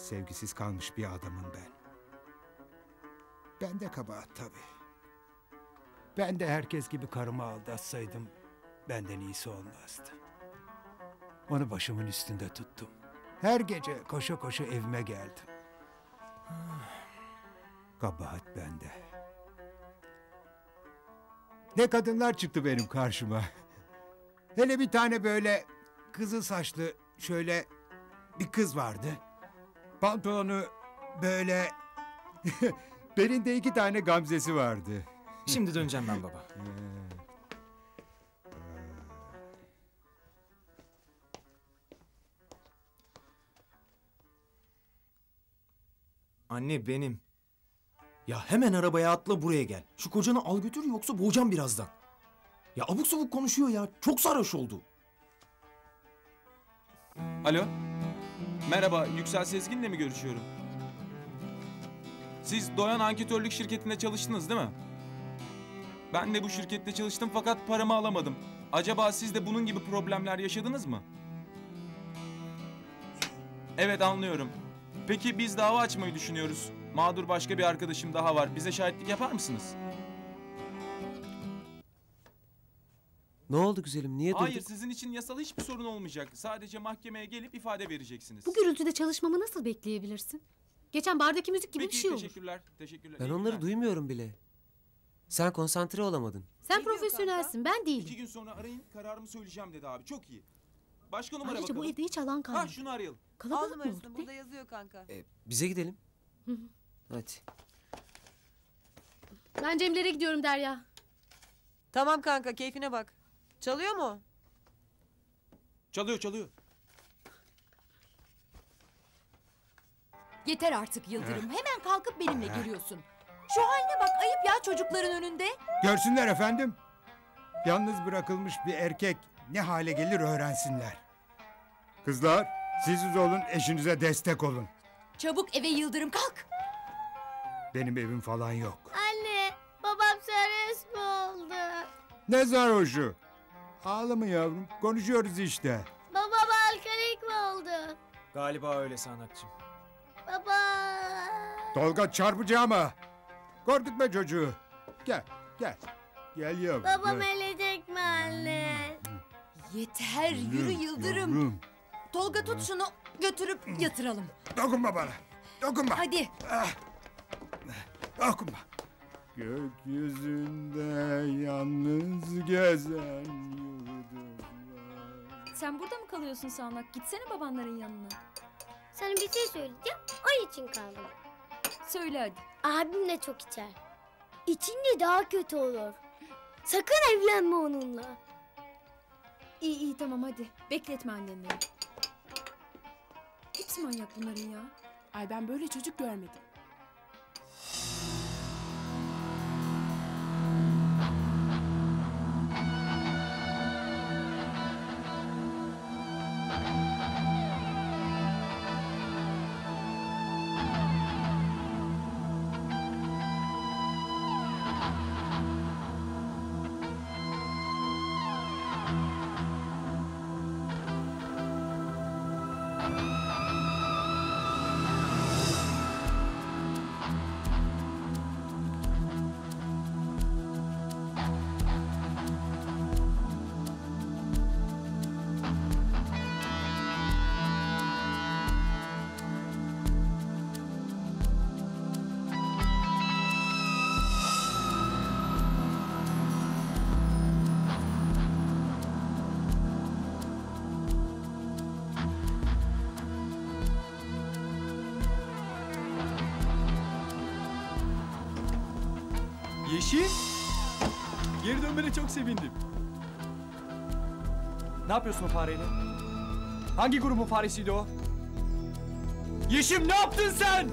[SPEAKER 10] Sevgisiz kalmış bir adamım ben. Ben de kabahat tabii. Ben de herkes gibi karımı aldatsaydım benden iyisi olmazdı. Onu başımın üstünde tuttum. Her gece koşa koşa evime geldim. Kabahat bende. Ne kadınlar çıktı benim karşıma. Hele bir tane böyle kızıl saçlı şöyle bir kız vardı. Pantolonu böyle belinde iki tane gamzesi vardı.
[SPEAKER 7] Şimdi döneceğim ben baba. Anne benim. Ya hemen arabaya atla buraya gel. Şu kocanı al götür yoksa boğacağım birazdan. Ya abuk sabuk konuşuyor ya. Çok sarhoş oldu.
[SPEAKER 8] Alo. Merhaba, Yüksel Sezgin'le mi görüşüyorum? Siz Doyan Anketörlük şirketinde çalıştınız değil mi? Ben de bu şirkette çalıştım fakat paramı alamadım. Acaba siz de bunun gibi problemler yaşadınız mı? Evet anlıyorum. Peki biz dava açmayı düşünüyoruz. Mağdur başka bir arkadaşım daha var. Bize şahitlik yapar mısınız?
[SPEAKER 13] Ne oldu güzelim? Niye
[SPEAKER 8] Hayır,
[SPEAKER 13] durduk?
[SPEAKER 8] sizin için yasal hiçbir sorun olmayacak. Sadece mahkemeye gelip ifade vereceksiniz.
[SPEAKER 15] Bu gürültüde çalışmamı nasıl bekleyebilirsin? Geçen bardaki müzik gibi
[SPEAKER 8] Peki,
[SPEAKER 15] bir şey oldu.
[SPEAKER 8] teşekkürler. Teşekkürler.
[SPEAKER 13] Ben
[SPEAKER 8] İyi
[SPEAKER 13] onları
[SPEAKER 8] günler.
[SPEAKER 13] duymuyorum bile. Sen konsantre olamadın.
[SPEAKER 15] Sen profesyonelsin, ben değilim.
[SPEAKER 8] İki gün sonra arayın, kararımı söyleyeceğim dedi abi. Çok iyi. Başka numara
[SPEAKER 15] Ayrıca bu
[SPEAKER 8] bakalım.
[SPEAKER 15] evde hiç alan kalmadı.
[SPEAKER 8] Ha şunu arayalım.
[SPEAKER 27] Al
[SPEAKER 15] Kalabalık mı
[SPEAKER 27] numarasını
[SPEAKER 15] olduk?
[SPEAKER 27] burada yazıyor kanka.
[SPEAKER 13] Bize gidelim. Hadi.
[SPEAKER 15] Ben Cemlere gidiyorum Derya.
[SPEAKER 27] Tamam kanka keyfine bak. Çalıyor mu?
[SPEAKER 8] Çalıyor çalıyor.
[SPEAKER 6] Yeter artık Yıldırım. Hemen kalkıp benimle giriyorsun. Şu haline bak ayıp ya çocukların önünde.
[SPEAKER 10] Görsünler efendim. Yalnız bırakılmış bir erkek ne hale gelir öğrensinler. Kızlar siz olun eşinize destek olun.
[SPEAKER 6] Çabuk eve Yıldırım kalk.
[SPEAKER 10] Benim evim falan yok.
[SPEAKER 30] Anne, babam sarhoş mu oldu?
[SPEAKER 10] Ne sarhoşu? Ağlama yavrum konuşuyoruz işte.
[SPEAKER 30] Babam alkolik mi oldu?
[SPEAKER 7] Galiba öyle sanatçım.
[SPEAKER 30] Baba.
[SPEAKER 10] Tolga çarpacağım ha. Korkutma çocuğu. Gel gel. Gel yavrum.
[SPEAKER 30] Babam
[SPEAKER 10] gel.
[SPEAKER 30] ölecek mi anne?
[SPEAKER 6] Yeter yürü Yıldırım.
[SPEAKER 10] yavrum.
[SPEAKER 6] Tolga tut şunu götürüp yatıralım.
[SPEAKER 10] Dokunma bana. Dokunma.
[SPEAKER 6] Hadi.
[SPEAKER 10] Ah. Dokunma. Gökyüzünde yalnız gezen yıldızlar.
[SPEAKER 6] Sen burada mı kalıyorsun Sağnak? Gitsene babanların yanına.
[SPEAKER 30] Sana bir şey söyleyeceğim. O için kaldım.
[SPEAKER 6] Söyle hadi.
[SPEAKER 30] Abim de çok içer. İçince daha kötü olur. Sakın evlenme onunla.
[SPEAKER 6] İyi iyi tamam hadi. Bekletme annenleri. Hepsi manyak bunların ya.
[SPEAKER 11] Ay ben böyle çocuk görmedim.
[SPEAKER 16] Yeşil. Geri dönmene çok sevindim. Ne yapıyorsun o fareyle? Hangi grubun faresiydi o?
[SPEAKER 3] Yeşim ne yaptın sen?